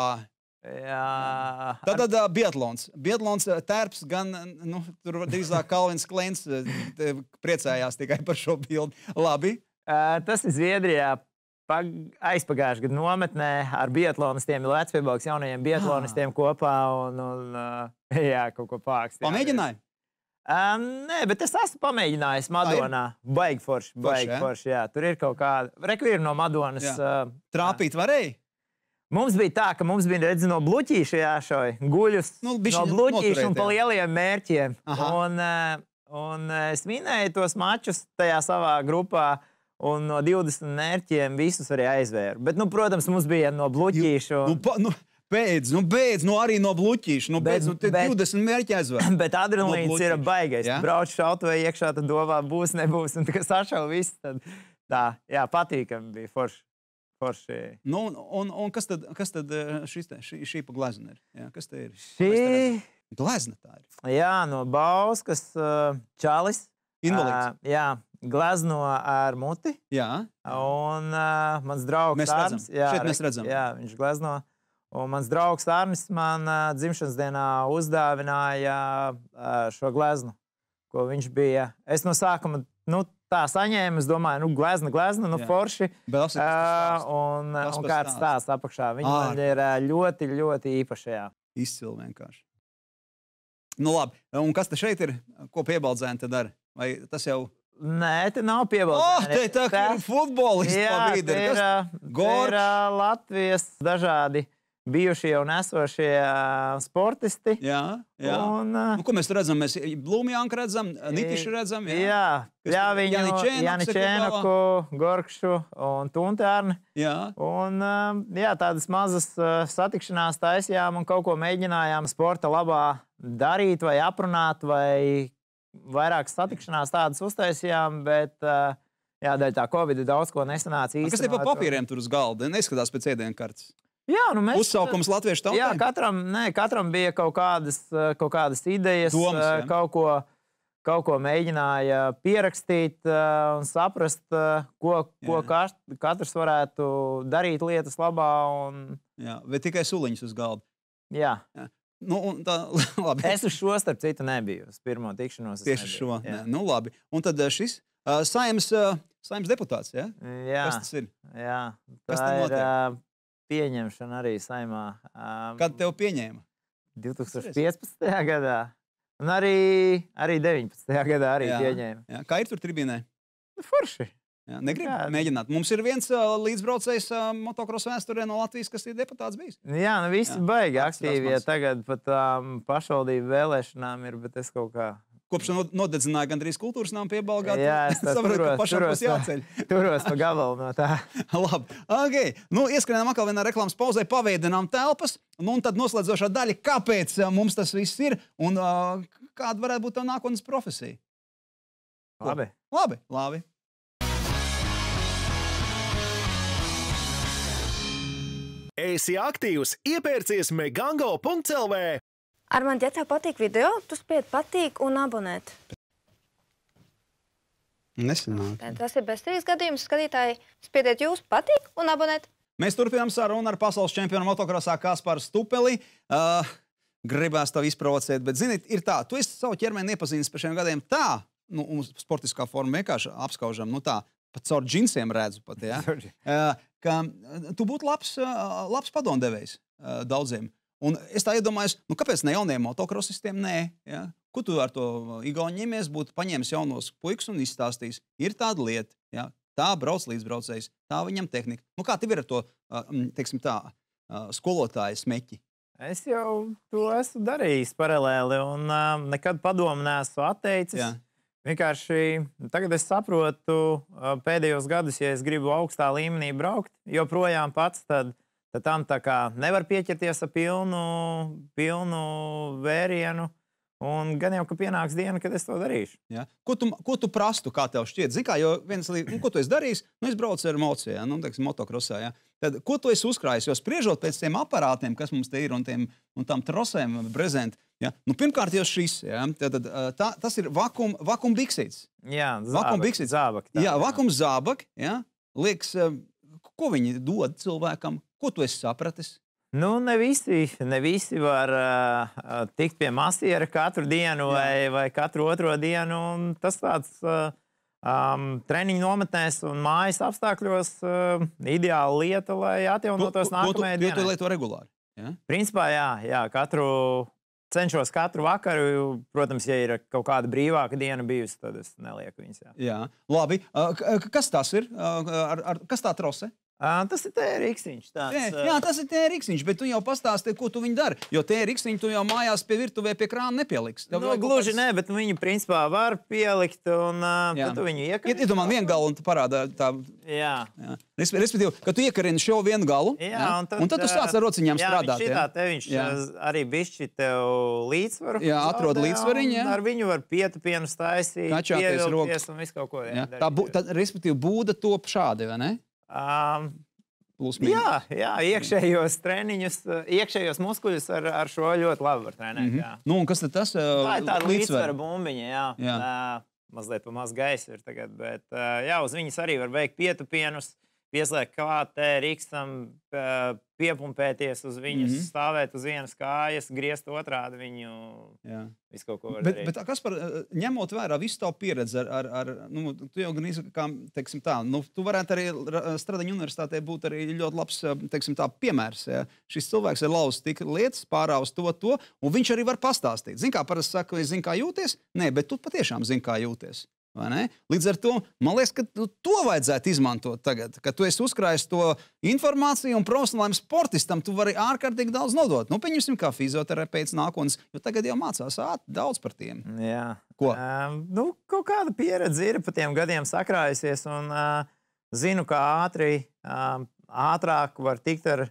[SPEAKER 2] Jā,
[SPEAKER 1] Tad, tad uh, Biatlons. Biatlons tērps gan, nu, tur drīzāk Kalvins Klins priecājās tikai par šo bildi. Labi.
[SPEAKER 2] Uh, tas ir Zviedrijā. Pag, aizpagājušajā gadā nometnē ar biatlonistiem, Latvijas jaunajiem biatlonistiem
[SPEAKER 1] Ah.
[SPEAKER 2] kopā un, un uh, jā, kaut ko pārākstīt.
[SPEAKER 1] Pamēģināji.
[SPEAKER 2] Um, nē, bet es esmu pamēģinājis Madonā. Baigi forši, baigi
[SPEAKER 1] forši.
[SPEAKER 2] Jā, tur ir kaut kāda rekvīra no Madonas.
[SPEAKER 1] Jā.
[SPEAKER 2] Uh,
[SPEAKER 1] Trāpīt varēja.
[SPEAKER 2] Mums bija tā, ka mums bija redzams no bluķīša jāšauj guļus.
[SPEAKER 1] Nu,
[SPEAKER 2] no bluķīša un pa lieliem mērķiem.
[SPEAKER 1] Aha.
[SPEAKER 2] Un, eh, un eh, es minēju tos mačus tajā savā grupā. Un no 20 mērķiem visus arī aizvēru. Bet, nu, protams, mums bija no bluķīša.
[SPEAKER 1] Nu, pa, nu, beidz, nu, beidz, nu, arī no bluķīša. Nu, beidz, nu,
[SPEAKER 2] bet-
[SPEAKER 1] 20 mērķi aizver.
[SPEAKER 2] Bet adrenalīns
[SPEAKER 1] No
[SPEAKER 2] ir
[SPEAKER 1] bluķīša,
[SPEAKER 2] baigais.
[SPEAKER 1] jā?
[SPEAKER 2] Ja? Brauc šautavē iekšā, tad domā, būs, nebūs. Un tikai sašauj viss. Tad, tā, jā, patīkami bija forši. Forši.
[SPEAKER 1] Nu, un, un, un kas tad, kas tad eh, šis šī, šī pa glezna ir? Jā, kas te ir?
[SPEAKER 2] Šī,
[SPEAKER 1] Glezna tā ir.
[SPEAKER 2] jā, no Bauskas uh, čalis.
[SPEAKER 1] Invalīds.
[SPEAKER 2] Ā, jā, glezno ar muti.
[SPEAKER 1] Jā,
[SPEAKER 2] Un uh, mans draugs
[SPEAKER 1] Mēs redzam.
[SPEAKER 2] Arnis, jā,
[SPEAKER 1] Šeit mēs
[SPEAKER 2] re-
[SPEAKER 1] redzam.
[SPEAKER 2] Jā, viņš glezno. Un mans draugs Arnis man uh, dzimšanas dienā uzdāvināja uh, šo gleznu, ko viņš bija. Es no sākuma nu, tā saņēmu, es domāju, nu, glezna, glezna, nu,
[SPEAKER 1] Jā.
[SPEAKER 2] forši.
[SPEAKER 1] ir.
[SPEAKER 2] Uh, un,
[SPEAKER 1] Tas
[SPEAKER 2] un kāds
[SPEAKER 1] stāsts.
[SPEAKER 2] apakšā. Viņa
[SPEAKER 1] Ārprāts.
[SPEAKER 2] ir ļoti, ļoti īpaša. jā.
[SPEAKER 1] Izcili vienkārši. Nu, labi. Un kas te šeit ir? Ko piebaldzēni te dara? Vai tas jau.
[SPEAKER 2] Nē, te nav
[SPEAKER 1] Oh,
[SPEAKER 2] piebalsts.
[SPEAKER 1] te tā kā ir futbolists.
[SPEAKER 2] Jā, te ir, ir ā, Latvijas dažādi bijušie un esošie sportisti.
[SPEAKER 1] Jā, jā.
[SPEAKER 2] Un,
[SPEAKER 1] Nu, ko mēs tur redzam? Mēs Blūmjānku redzam, Nitišu redzam. Jā,
[SPEAKER 2] jā,
[SPEAKER 1] Kas
[SPEAKER 2] jā viņu
[SPEAKER 1] ir
[SPEAKER 2] Čēnoku, Gorkšu un Tuntērni.
[SPEAKER 1] jā.
[SPEAKER 2] Un, jā, tādas mazas satikšanās taisījām un kaut ko mēģinājām sporta labā darīt vai aprunāt, vai vairākas satikšanās tādas uztaisījām, bet jā, dēļ tā Covid daudz ko nesanāca īstenībā.
[SPEAKER 1] Kas te pa papīriem tur uz galda? Neskatās pēc ēdienkartes.
[SPEAKER 2] Jā, nu mēs.
[SPEAKER 1] Uzsaukums latviešu tautai.
[SPEAKER 2] Jā, katram, ne, katram bija kaut kādas, eh, kaut kādas idejas,
[SPEAKER 1] Domas,
[SPEAKER 2] eh,
[SPEAKER 1] jā.
[SPEAKER 2] kaut ko, kaut ko mēģināja pierakstīt eh, un saprast, eh, ko, ko
[SPEAKER 1] Jā.
[SPEAKER 2] kas- katrs varētu darīt lietas labā. Un,
[SPEAKER 1] jā, vai tikai suliņus uz galda.
[SPEAKER 2] jā.
[SPEAKER 1] Nu, un tā, labi.
[SPEAKER 2] Es uz šo starp citu nebiju. Uz pirmo tikšanos.
[SPEAKER 1] Tieši
[SPEAKER 2] nebiju.
[SPEAKER 1] šo.
[SPEAKER 2] Jā.
[SPEAKER 1] Nē, nu, labi. Un tad uh, šis uh, saimnes, uh, saimnes deputāts. Ja?
[SPEAKER 2] Jā,
[SPEAKER 1] Kas tas ir?
[SPEAKER 2] jā.
[SPEAKER 1] Kas
[SPEAKER 2] tā
[SPEAKER 1] tad
[SPEAKER 2] ir
[SPEAKER 1] notiek?
[SPEAKER 2] Pieņemšana arī saimā. eh,
[SPEAKER 1] Kad tev pieņēma?
[SPEAKER 2] 2015. gadā. Un arī, arī 19. gadā arī
[SPEAKER 1] Jā.
[SPEAKER 2] pieņēma.
[SPEAKER 1] Jā. Kā ir tur tribīnē?
[SPEAKER 2] Nu, Forši.
[SPEAKER 1] Jā, Negribu
[SPEAKER 2] Jā.
[SPEAKER 1] mēģināt. Mums ir viens uh, līdzbraucējs uh, motocross vēsturē no Latvijas, kas ir deputāts bijis.
[SPEAKER 2] Jā, nu visi
[SPEAKER 1] Jā,
[SPEAKER 2] baigi aktīvi. Ja tagad pat um, pašvaldību vēlēšanām ir, bet es kaut kā.
[SPEAKER 1] Kopš no- nodedzināja gandrīz kultūras nama piebalgā.
[SPEAKER 2] Jā, es tā
[SPEAKER 1] saprotu, ka pašam būs
[SPEAKER 2] tā.
[SPEAKER 1] jāceļ.
[SPEAKER 2] Turos pa gabalu no tā.
[SPEAKER 1] Labi, okay. nu, ieskrējām atkal vienā reklāmas pauzē, paveidinām telpas. Nu, un tad noslēdzošā daļa, kāpēc uh, mums tas viss ir un uh, kāda varētu būt tā nākotnes profesija.
[SPEAKER 2] Labi.
[SPEAKER 1] Labi, labi.
[SPEAKER 3] Esi aktīvs, iepērcies megango.lv!
[SPEAKER 4] Armand, ja tev patīk video, tu spied patīk un abonēt.
[SPEAKER 1] Nesenāk.
[SPEAKER 4] Tas ir bezcerīgs gadījums. Skatītāji, spiediet jūs patīk un abonēt.
[SPEAKER 1] Mēs turpinām sarunu ar pasaules čempionu motokrosā Kasparu Stupeli. Uh, gribēs tev izprovocēt, bet, ziniet, ir tā, tu esi savu ķermeni iepazīstis par šiem gadiem tā, nu, un sportiskā forma vienkārši apskaužam, nu tā, pat caur džinsiem redzu pat, ja? Uh, ka uh, tu būtu labs, uh, labs padomdevējs uh, daudziem. Un es tā iedomājos, nu, kāpēc ne jauniem motokrosistiem? Nē, ja? Ko tu ar to Igaunu ņemies, būtu paņēmis jaunos puikas un izstāstījis? Ir tāda lieta, ja? tā brauc līdzbraucējs, tā viņam tehnika. Nu, kā tev ir ar to, uh, mm, teiksim tā, uh, skolotāja smeķi?
[SPEAKER 2] Es jau to esmu darījis paralēli un um, nekad padomu neesmu atteicis.
[SPEAKER 1] Jā.
[SPEAKER 2] Vienkārši tagad es saprotu, uh, pēdējos gados, ja es gribu augstā līmenī braukt, joprojām pats, tad, tad tam tā kā nevar pieķerties ar pilnu, pilnu vērienu. Un gan jau, ka pienāks diena, kad es to darīšu.
[SPEAKER 1] Ja? Ko, tu, ko tu prastu, kā tev šķiet? Zini, kā, jo viens līdz, nu, ko tu esi darījis, nu, es braucu ar mociju, ja? nu, teiksim, motokrosā. Ja? Tad, ko tu esi uzkrājis? Jo spriežot pēc tiem aparātiem, kas mums te ir, un, tiem, un tām trosēm, brezentiem. Ja? Nu, pirmkārt, jau šis, ja? tad, tā, tas ir vakum, vakum biksīts.
[SPEAKER 2] Jā,
[SPEAKER 1] Vakuum biksītes.
[SPEAKER 2] zābaki. tā,
[SPEAKER 1] Jā, vakums zābaki. Ja? Liekas, ko viņi dod cilvēkam? Ko tu esi sapratis?
[SPEAKER 2] Nu, ne visi, ne visi var uh, tikt pie masiera katru dienu vai, vai katru otro dienu. Tas tāds uh, um, treniņu nometnēs un mājas apstākļos uh, ideāla lieta, lai atjaunotos
[SPEAKER 1] tu,
[SPEAKER 2] nākamajai
[SPEAKER 1] tu, tu lieto regulāri. Ja?
[SPEAKER 2] Principā, jā, jā katru, cenšos katru vakaru. Protams, ja ir kaut kāda brīvāka diena bijusi, tad es nelieku viņas. Jā.
[SPEAKER 1] Jā, labi. Kas tas ir? Ar, ar, kas tā trose?
[SPEAKER 2] Tas ir tērīgs.
[SPEAKER 1] Jā, jā, tas ir tērīgs, bet tu jau pastāstīji, ko tu viņi dari. Jo tērīgs tu jau mājās pie virtuvē pie krāna nepieliks. Tev
[SPEAKER 2] Nu, gluži
[SPEAKER 1] kāds-
[SPEAKER 2] nē, bet viņu principā var pielikt un
[SPEAKER 1] Jā.
[SPEAKER 2] tu viņu iekļūt.
[SPEAKER 1] Iedomā, vienu galu un tu parādā tā.
[SPEAKER 2] Jā.
[SPEAKER 1] Jā. Respe- Respektīvi, ka tu iekarini šo vienu galu,
[SPEAKER 2] Jā,
[SPEAKER 1] un, tad, un tad tu sāc ar rociņām
[SPEAKER 2] jā,
[SPEAKER 1] strādāt.
[SPEAKER 2] Jā,
[SPEAKER 1] jā.
[SPEAKER 2] te viņš
[SPEAKER 1] Jā.
[SPEAKER 2] jā. arī bišķi tev līdzsvaru.
[SPEAKER 1] Jā, atrod līdzsvariņu, jā.
[SPEAKER 2] Ar viņu var pietu pienu staisīt,
[SPEAKER 1] Kačāties rokas.
[SPEAKER 2] un visu kaut ko.
[SPEAKER 1] Jā.
[SPEAKER 2] darīt.
[SPEAKER 1] Tā tad, respektīvi, būda top šādi, vai ne?
[SPEAKER 2] Um,
[SPEAKER 1] Plus, mīnus.
[SPEAKER 2] jā, jā, iekšējos treniņus, uh, iekšējos muskuļus ar, ar šo ļoti labi var trenēt. Mm. -hmm.
[SPEAKER 1] Nu, kas tad tas
[SPEAKER 2] Tā ir tāda līdzsvara
[SPEAKER 1] līdzsvara?
[SPEAKER 2] bumbiņa, jā.
[SPEAKER 1] Jā.
[SPEAKER 2] jā. Mazliet pa maz gaisa ir tagad, bet uh, jā, uz viņas arī var veikt pietupienus, pieslēgt klātē, rīkstam, uh, piepumpēties uz viņas, mm. -hmm. stāvēt uz vienas kājas, griezt otrādi viņu.
[SPEAKER 1] Jā.
[SPEAKER 2] Visu kaut ko var
[SPEAKER 1] Bet,
[SPEAKER 2] darīt.
[SPEAKER 1] bet kas par eh, ņemot vērā visu tavu pieredzi, ar, ar, ar nu, tu jau gan izsaki, kā teiksim, tā, nu, tu varētu arī Stradaņu universitātē būt arī ļoti labs teiksim, tā, piemērs. Ja? Šis cilvēks ir lauzis tik lietas, pārāvis to, to, un viņš arī var pastāstīt. Zini, kā parasti saka, es zinu, kā jūties? Nē, bet tu patiešām zini, kā jūties. Līdz ar to man liekas, ka to vajadzētu izmantot tagad, kad tu esi uzkrājis to informāciju un profesionālam sportistam tu vari ārkārtīgi daudz nodot. Nu, pieņemsim, kā fizioterapeits nākotnes, jo tagad jau mācās ātri daudz par tiem.
[SPEAKER 2] Jā.
[SPEAKER 1] Ko?
[SPEAKER 2] Um, nu, kaut kāda pieredze ir pa tiem gadiem sakrājusies, un uh, zinu, kā ātri, um, ātrāk var tikt ar,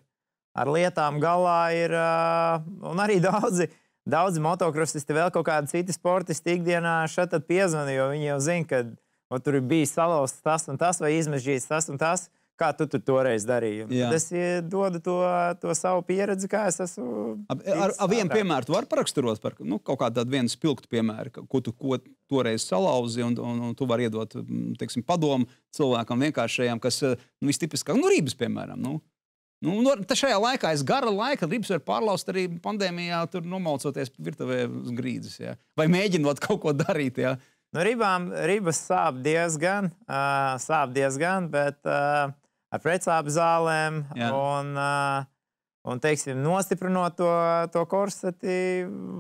[SPEAKER 2] ar lietām galā. Ir, uh, un arī daudzi, daudzi motokrosisti, vēl kaut kādi citi sportisti ikdienā šeit piezvanīja, jo viņi jau zina, ka o, tur ir bijis salauzts tas un tas, vai izmežģīts tas un tas. Kā tu tur toreiz darīji? Es dodu to, to savu pieredzi, kā es esmu.
[SPEAKER 1] Ar, ar, ar vienu piemēru tu vari paraksturot par nu, kaut kādu tādu vienu spilgtu piemēru, ko tu ko toreiz salauzi, un, un, un tu vari iedot teiksim, padomu cilvēkam vienkāršajam, kas eh, nu, vistipiskāk, nu, rības, piemēram. Nu. Nu, nu, tā šajā laikā, es gara laika rības var pārlauzt arī pandēmijā, tur nomaucoties virtuvē uz grīdas. Ja? Vai mēģinot kaut ko darīt. Ja?
[SPEAKER 2] Nu, ribām, ribas sāp diezgan, uh, sāp diezgan, bet uh, ar pretsāpju zālēm
[SPEAKER 1] Jā.
[SPEAKER 2] un, uh, un teiksim, nostiprinot to, to korseti,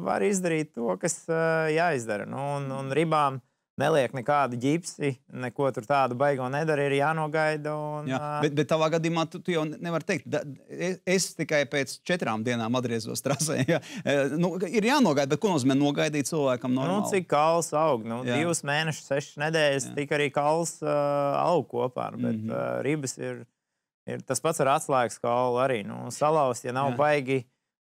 [SPEAKER 2] var izdarīt to, kas uh, jāizdara. Nu, un, un ribām neliek nekādu ģipsi, neko tur tādu baigo nedara, ir jānogaida. Un,
[SPEAKER 1] Jā, bet, bet tavā gadījumā tu, tu jau nevari teikt, da, es, es tikai pēc četrām dienām atgriezos trasē. Ja? E, Nu, ir jānogaida, bet ko nozīmē nogaidīt cilvēkam?
[SPEAKER 2] Nu,
[SPEAKER 1] Normāli?
[SPEAKER 2] cik kauls aug? Nu,
[SPEAKER 1] Jā.
[SPEAKER 2] divus mēnešus, sešas nedēļas,
[SPEAKER 1] Jā.
[SPEAKER 2] tik arī kauls uh, aug kopā. Bet
[SPEAKER 1] Mhm.
[SPEAKER 2] mm -hmm. uh, ribas ir, ir tas pats ar atslēgas kaulu arī. Nu, salauzt, ja nav
[SPEAKER 1] Jā.
[SPEAKER 2] baigi,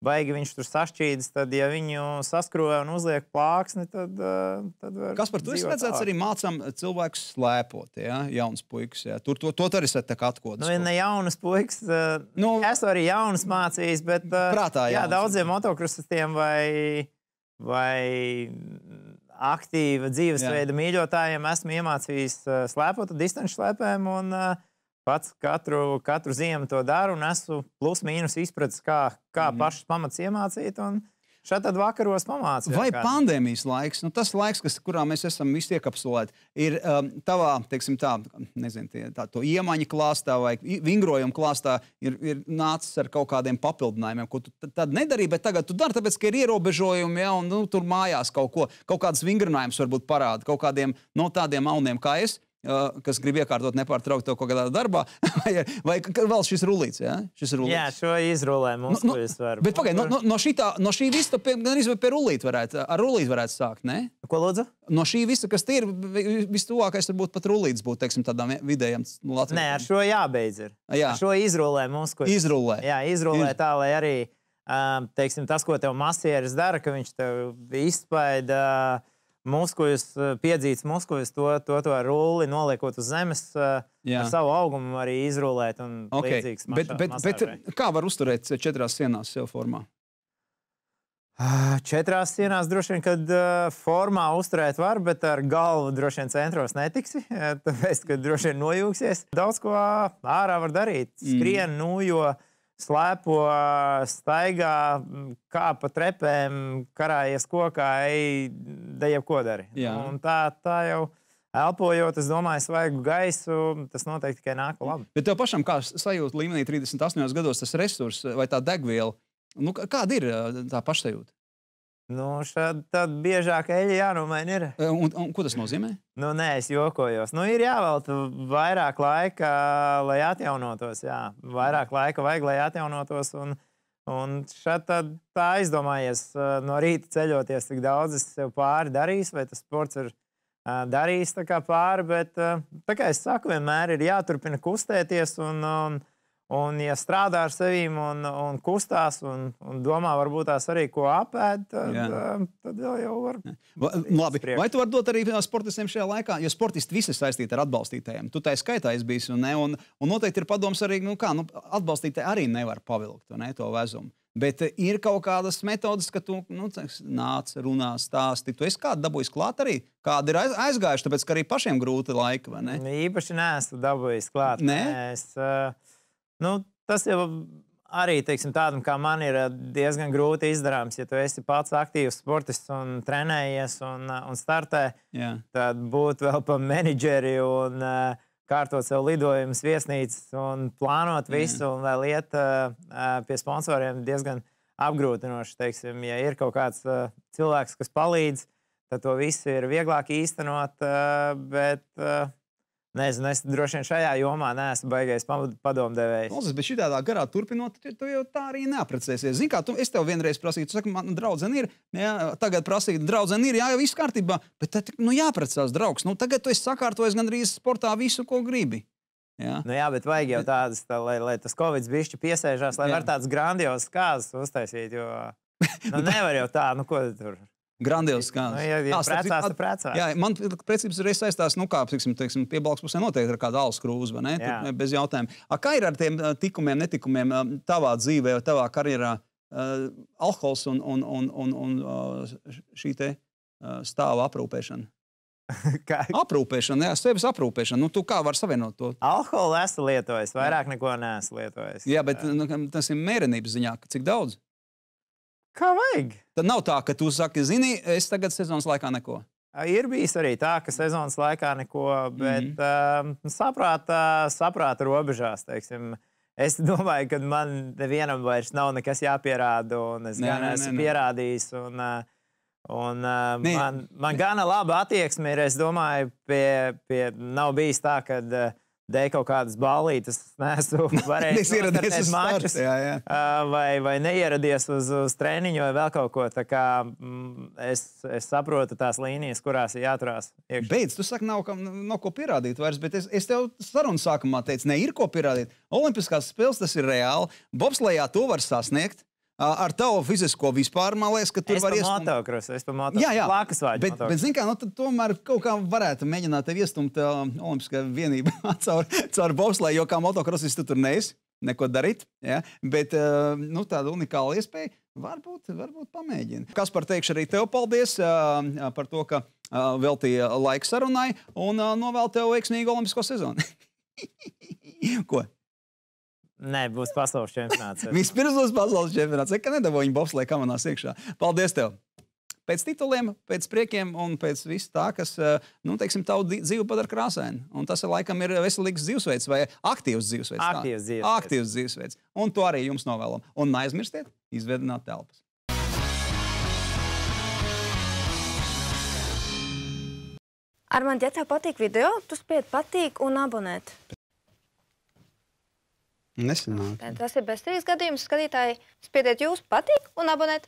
[SPEAKER 2] baigi viņš tur sašķīdis, tad, ja viņu saskroja un uzliek plāksni, tad. Uh, tad var
[SPEAKER 1] Kas par to ir redzēts? Arī mācām cilvēku slēpot, ja? jauns puikas. Ja? Tur to, to arī esat atklājis.
[SPEAKER 2] Nu, ja ne jaunas puikas, uh,
[SPEAKER 1] Nu,
[SPEAKER 2] es arī jaunas mācījos, bet uh,
[SPEAKER 1] Prātā
[SPEAKER 2] jā,
[SPEAKER 1] jaunas.
[SPEAKER 2] daudziem motokristiem vai, vai aktīva dzīvesveida mīļotājiem esmu iemācījis slēpot distanču slēpēm. Un, uh, Pats katru, katru ziemu to daru, un esmu plus mīnus izpratis, kā, kā mm. -hmm. pašus pamats iemācīt. Un šeit tad vakaros pamācīju.
[SPEAKER 1] Vai
[SPEAKER 2] kā-
[SPEAKER 1] pandēmijas laiks, nu, tas laiks, kas, kurā mēs esam visi iekapsulēti, ir um, tavā, teiksim, tā, nezinu, tie, tā, to iemaņu klāstā vai vingrojuma klāstā, ir, ir nācis ar kaut kādiem papildinājumiem, ko tu tad nedarīji, bet tagad tu dari, tāpēc, ka ir ierobežojumi, ja, un nu, tur mājās kaut ko, kaut kādas vingrinājumus varbūt parāda, kaut kādiem no tādiem auniem kā es. Uh, Kas grib iekārtot nepārtraukti to kaut kādā darbā, vai, vai vēl šis rullīts? Ja? Šis rullīts.
[SPEAKER 2] Jā, šo izrulē mums
[SPEAKER 1] Nu, nu. Bet pagaidi, no, no, no, šitā, no šī visa pie, gan arī pie rullīta varētu, ar rullīti varētu sākt. Ne?
[SPEAKER 2] Ko lūdzu?
[SPEAKER 1] No šī visa, kas tie ir, vi- vistuvākais varbūt pat rullīts būtu, teiksim, tādām vidējām nu, Latvijas.
[SPEAKER 2] Nē, ar šo jābeidz. Ir.
[SPEAKER 1] Jā.
[SPEAKER 2] Ar šo izrulē mums ko
[SPEAKER 1] Izrullē.
[SPEAKER 2] Jā, izrullē
[SPEAKER 1] Iz-
[SPEAKER 2] tā, lai arī teiksim, tas, ko tev masieris dara, ka viņš tev izspaida muskuļus, uh, piedzīts muskuļus, to, to, to ar rulli noliekot uz zemes, uh,
[SPEAKER 1] Jā.
[SPEAKER 2] ar savu augumu arī izrullēt. un
[SPEAKER 1] Okay. Bet,
[SPEAKER 2] mašā-
[SPEAKER 1] bet, bet
[SPEAKER 2] masāžai.
[SPEAKER 1] kā var uzturēt četrās sienās sev formā?
[SPEAKER 2] Ah, Četrās sienās droši vien, kad uh, formā uzturēt var, bet ar galvu droši vien centros netiksi. eh, Tāpēc, ka droši vien nojūgsies. Daudz ko ārā var darīt.
[SPEAKER 1] Mm.
[SPEAKER 2] Skrien, nu, jo slēpo, staigā, kā pa trepēm, karājies kokā, ej, deja ko dari. Tā, tā jau elpojot, es domāju, svaigu gaisu, tas noteikti tikai nāk labi.
[SPEAKER 1] Bet tev pašam, kā sajūta līmenī 38 gados, tas resurs vai tā degviela, nu, kāda ir tā pašsajūta?
[SPEAKER 2] Nu, šad, tad biežāk eļļa jānomaina ir.
[SPEAKER 1] Uh, Un, un, ko tas nozīmē?
[SPEAKER 2] Nu, nē, es jokojos. Nu, ir jāvelta vairāk laika, lai atjaunotos. Jā. Vairāk laika vajag, lai atjaunotos. Un, un šeit tad tā aizdomājies eh, no rīta ceļoties, cik daudz es sev pāri darīšu, vai tas sports ir eh, darījis pāri. Bet, tā kā es saku, vienmēr ir jāturpina kustēties. Un, un, un ja strādā ar sevi un, un kustās un, un domā, varbūt tās arī ko apēd, tad, eh, tad vēl jau var.
[SPEAKER 1] Va, labi,
[SPEAKER 2] priekšu.
[SPEAKER 1] vai tu vari dot arī uh, sportistiem šajā laikā? Jo sportisti visi ir saistīti ar atbalstītājiem. Tu tā skaitā esi bijis. Un, ne, un, un noteikti ir padoms arī, nu, kā nu, atbalstītāji arī nevar pavilkt ne, to vezumu. Bet uh, ir kaut kādas metodas, ka tu nu, nāc, runā, stāsti. Tu esi kādu dabūjis klāt arī? Kādi ir aiz- aizgājuši, tāpēc ka arī pašiem grūti laiki, vai ne?
[SPEAKER 2] Īpaši neesmu dabūjis klāt.
[SPEAKER 1] Nē?
[SPEAKER 2] Es, uh, nu, tas jau arī teiksim, tādam kā man ir uh, diezgan grūti izdarāms. Ja tu esi pats aktīvs sportists un trenējies un, uh, un startē,
[SPEAKER 1] Jā.
[SPEAKER 2] tad būt vēl par menedžeri un uh, kārtot sev lidojumus, viesnīcas un plānot visu, un vēl iet uh, uh, pie sponsoriem diezgan apgrūtinoši. Teiksim, ja ir kaut kāds cilvēks, kas palīdz, tad to visu ir vieglāk īstenot. Bet, Nezinu, es droši vien šajā jomā neesmu baigais pam- padomdevējs.
[SPEAKER 1] Klausies, bet šī tādā garā turpinot, tu, jau tā arī neaprecēsies. Zini, kā tu, es tev vienreiz prasīju, tu saki, man draudzene ir, jā, tagad prasīju, draudzene ir, jā, jau viss kārtībā, bet tad, nu, jāprecās, draugs. Nu, tagad tu esi sakārtojis gandrīz sportā visu, ko gribi. Jā.
[SPEAKER 2] Nu, jā, bet vajag jau tādas, tā, lai, lai tas covid bišķi piesēžās, lai
[SPEAKER 1] Jā.
[SPEAKER 2] var tādas grandiozas kāzas uztaisīt. Jo nu, nevar jau tā, nu ko tu tur.
[SPEAKER 1] Grandios kā.
[SPEAKER 2] Nu, ja, ja tad precās.
[SPEAKER 1] Jā, man precības arī saistās, nu, kā, teiksim, teiksim, pie balks pusē noteikti ir kāda alus krūze, vai ne?
[SPEAKER 2] Jā.
[SPEAKER 1] Tur, bez jautājuma. A, kā ir ar tiem ā, tikumiem, netikumiem ā, tavā dzīvē, vai tavā karjerā? Uh, alkohols un, un, un, un, un uh, šī te uh, stāva aprūpēšana.
[SPEAKER 2] Kā,
[SPEAKER 1] Aprūpēšana, jā, sevis aprūpēšana. Nu, tu kā vari savienot to?
[SPEAKER 2] alkoholu esmu lietojis, vairāk neko neesmu lietojis.
[SPEAKER 1] Jā, bet nu, tas ir mērenības ziņā, cik daudz.
[SPEAKER 2] Kā vajag?
[SPEAKER 1] Tad nav tā, ka tu saki, zini, es tagad sezonas laikā neko.
[SPEAKER 2] Ir bijis arī tā, ka sezonas laikā neko, bet mm. uh, saprāta, saprāta robežās. Teiksim. Es domāju, ka man nevienam vairs nav nekas jāpierāda, un es
[SPEAKER 1] Nē,
[SPEAKER 2] gan
[SPEAKER 1] nē,
[SPEAKER 2] esmu
[SPEAKER 1] nē,
[SPEAKER 2] pierādījis. Un, uh, un, uh, man, man gana laba attieksme ir. Es domāju, pie, pie, nav bijis tā, ka uh, dēļ kaut kādas balītas neesmu varējis
[SPEAKER 1] Es ieradies uz
[SPEAKER 2] mačus.
[SPEAKER 1] jā, jā.
[SPEAKER 2] Vai, vai neieradies uz, uz treniņu vai vēl kaut ko tādu. Mm, es, es saprotu tās līnijas, kurās ir jāturās. iekšā.
[SPEAKER 1] Beidz, tu saki, nav, nav ko pierādīt vairs, bet es, es tev sarunas sākumā teicu, ne, ir ko pierādīt. Olimpiskās spēles tas ir reāli. Bobslējā to var sasniegt. Ar tavu fizisko vispār, man liekas, ka tur
[SPEAKER 2] Es
[SPEAKER 1] var
[SPEAKER 2] par
[SPEAKER 1] iestumt.
[SPEAKER 2] motokrosu, es par motokrosu.
[SPEAKER 1] Jā, jā.
[SPEAKER 2] Plākas vāģi
[SPEAKER 1] Bet,
[SPEAKER 2] motokrosu.
[SPEAKER 1] bet zini, kā, nu, tad tomēr kaut kā varētu mēģināt tevi iestumt uh, Olimpiskajā vienībā caur, caur bobslēju, jo kā motokrosists tu tur neesi neko darīt. Ja? Bet uh, nu, tāda unikāla iespēja varbūt, varbūt pamēģina. Kas par teikšu arī tev paldies uh, par to, ka uh, veltīja laiku sarunai un uh, novēl tev veiksmīgu olimpisko sezonu. Ko?
[SPEAKER 2] Nē, būs pasaules čempionāts.
[SPEAKER 1] Vispirms būs pasaules čempionāts. Ka nedabūji bobslēju kamanās iekšā. Paldies tev! Pēc tituliem, pēc priekiem un pēc viss tā, kas eh, nu, teiksim, tavu dzīvi padara krāsainu. Un tas laikam ir veselīgs dzīvesveids vai aktīvs dzīvesveids.
[SPEAKER 2] Aktīvs dzīvesveids.
[SPEAKER 1] Aktīvs dzīvesveids. Un to arī jums novēlam. Un neaizmirstiet izvedināt telpas.
[SPEAKER 4] Armand, ja tev patīk video, tu spied patīk un abonēt.
[SPEAKER 5] Nesanāk.
[SPEAKER 4] Tas ir bezcerīgs gadījums. Skatītāji, spiediet jūs patīk un abonēt.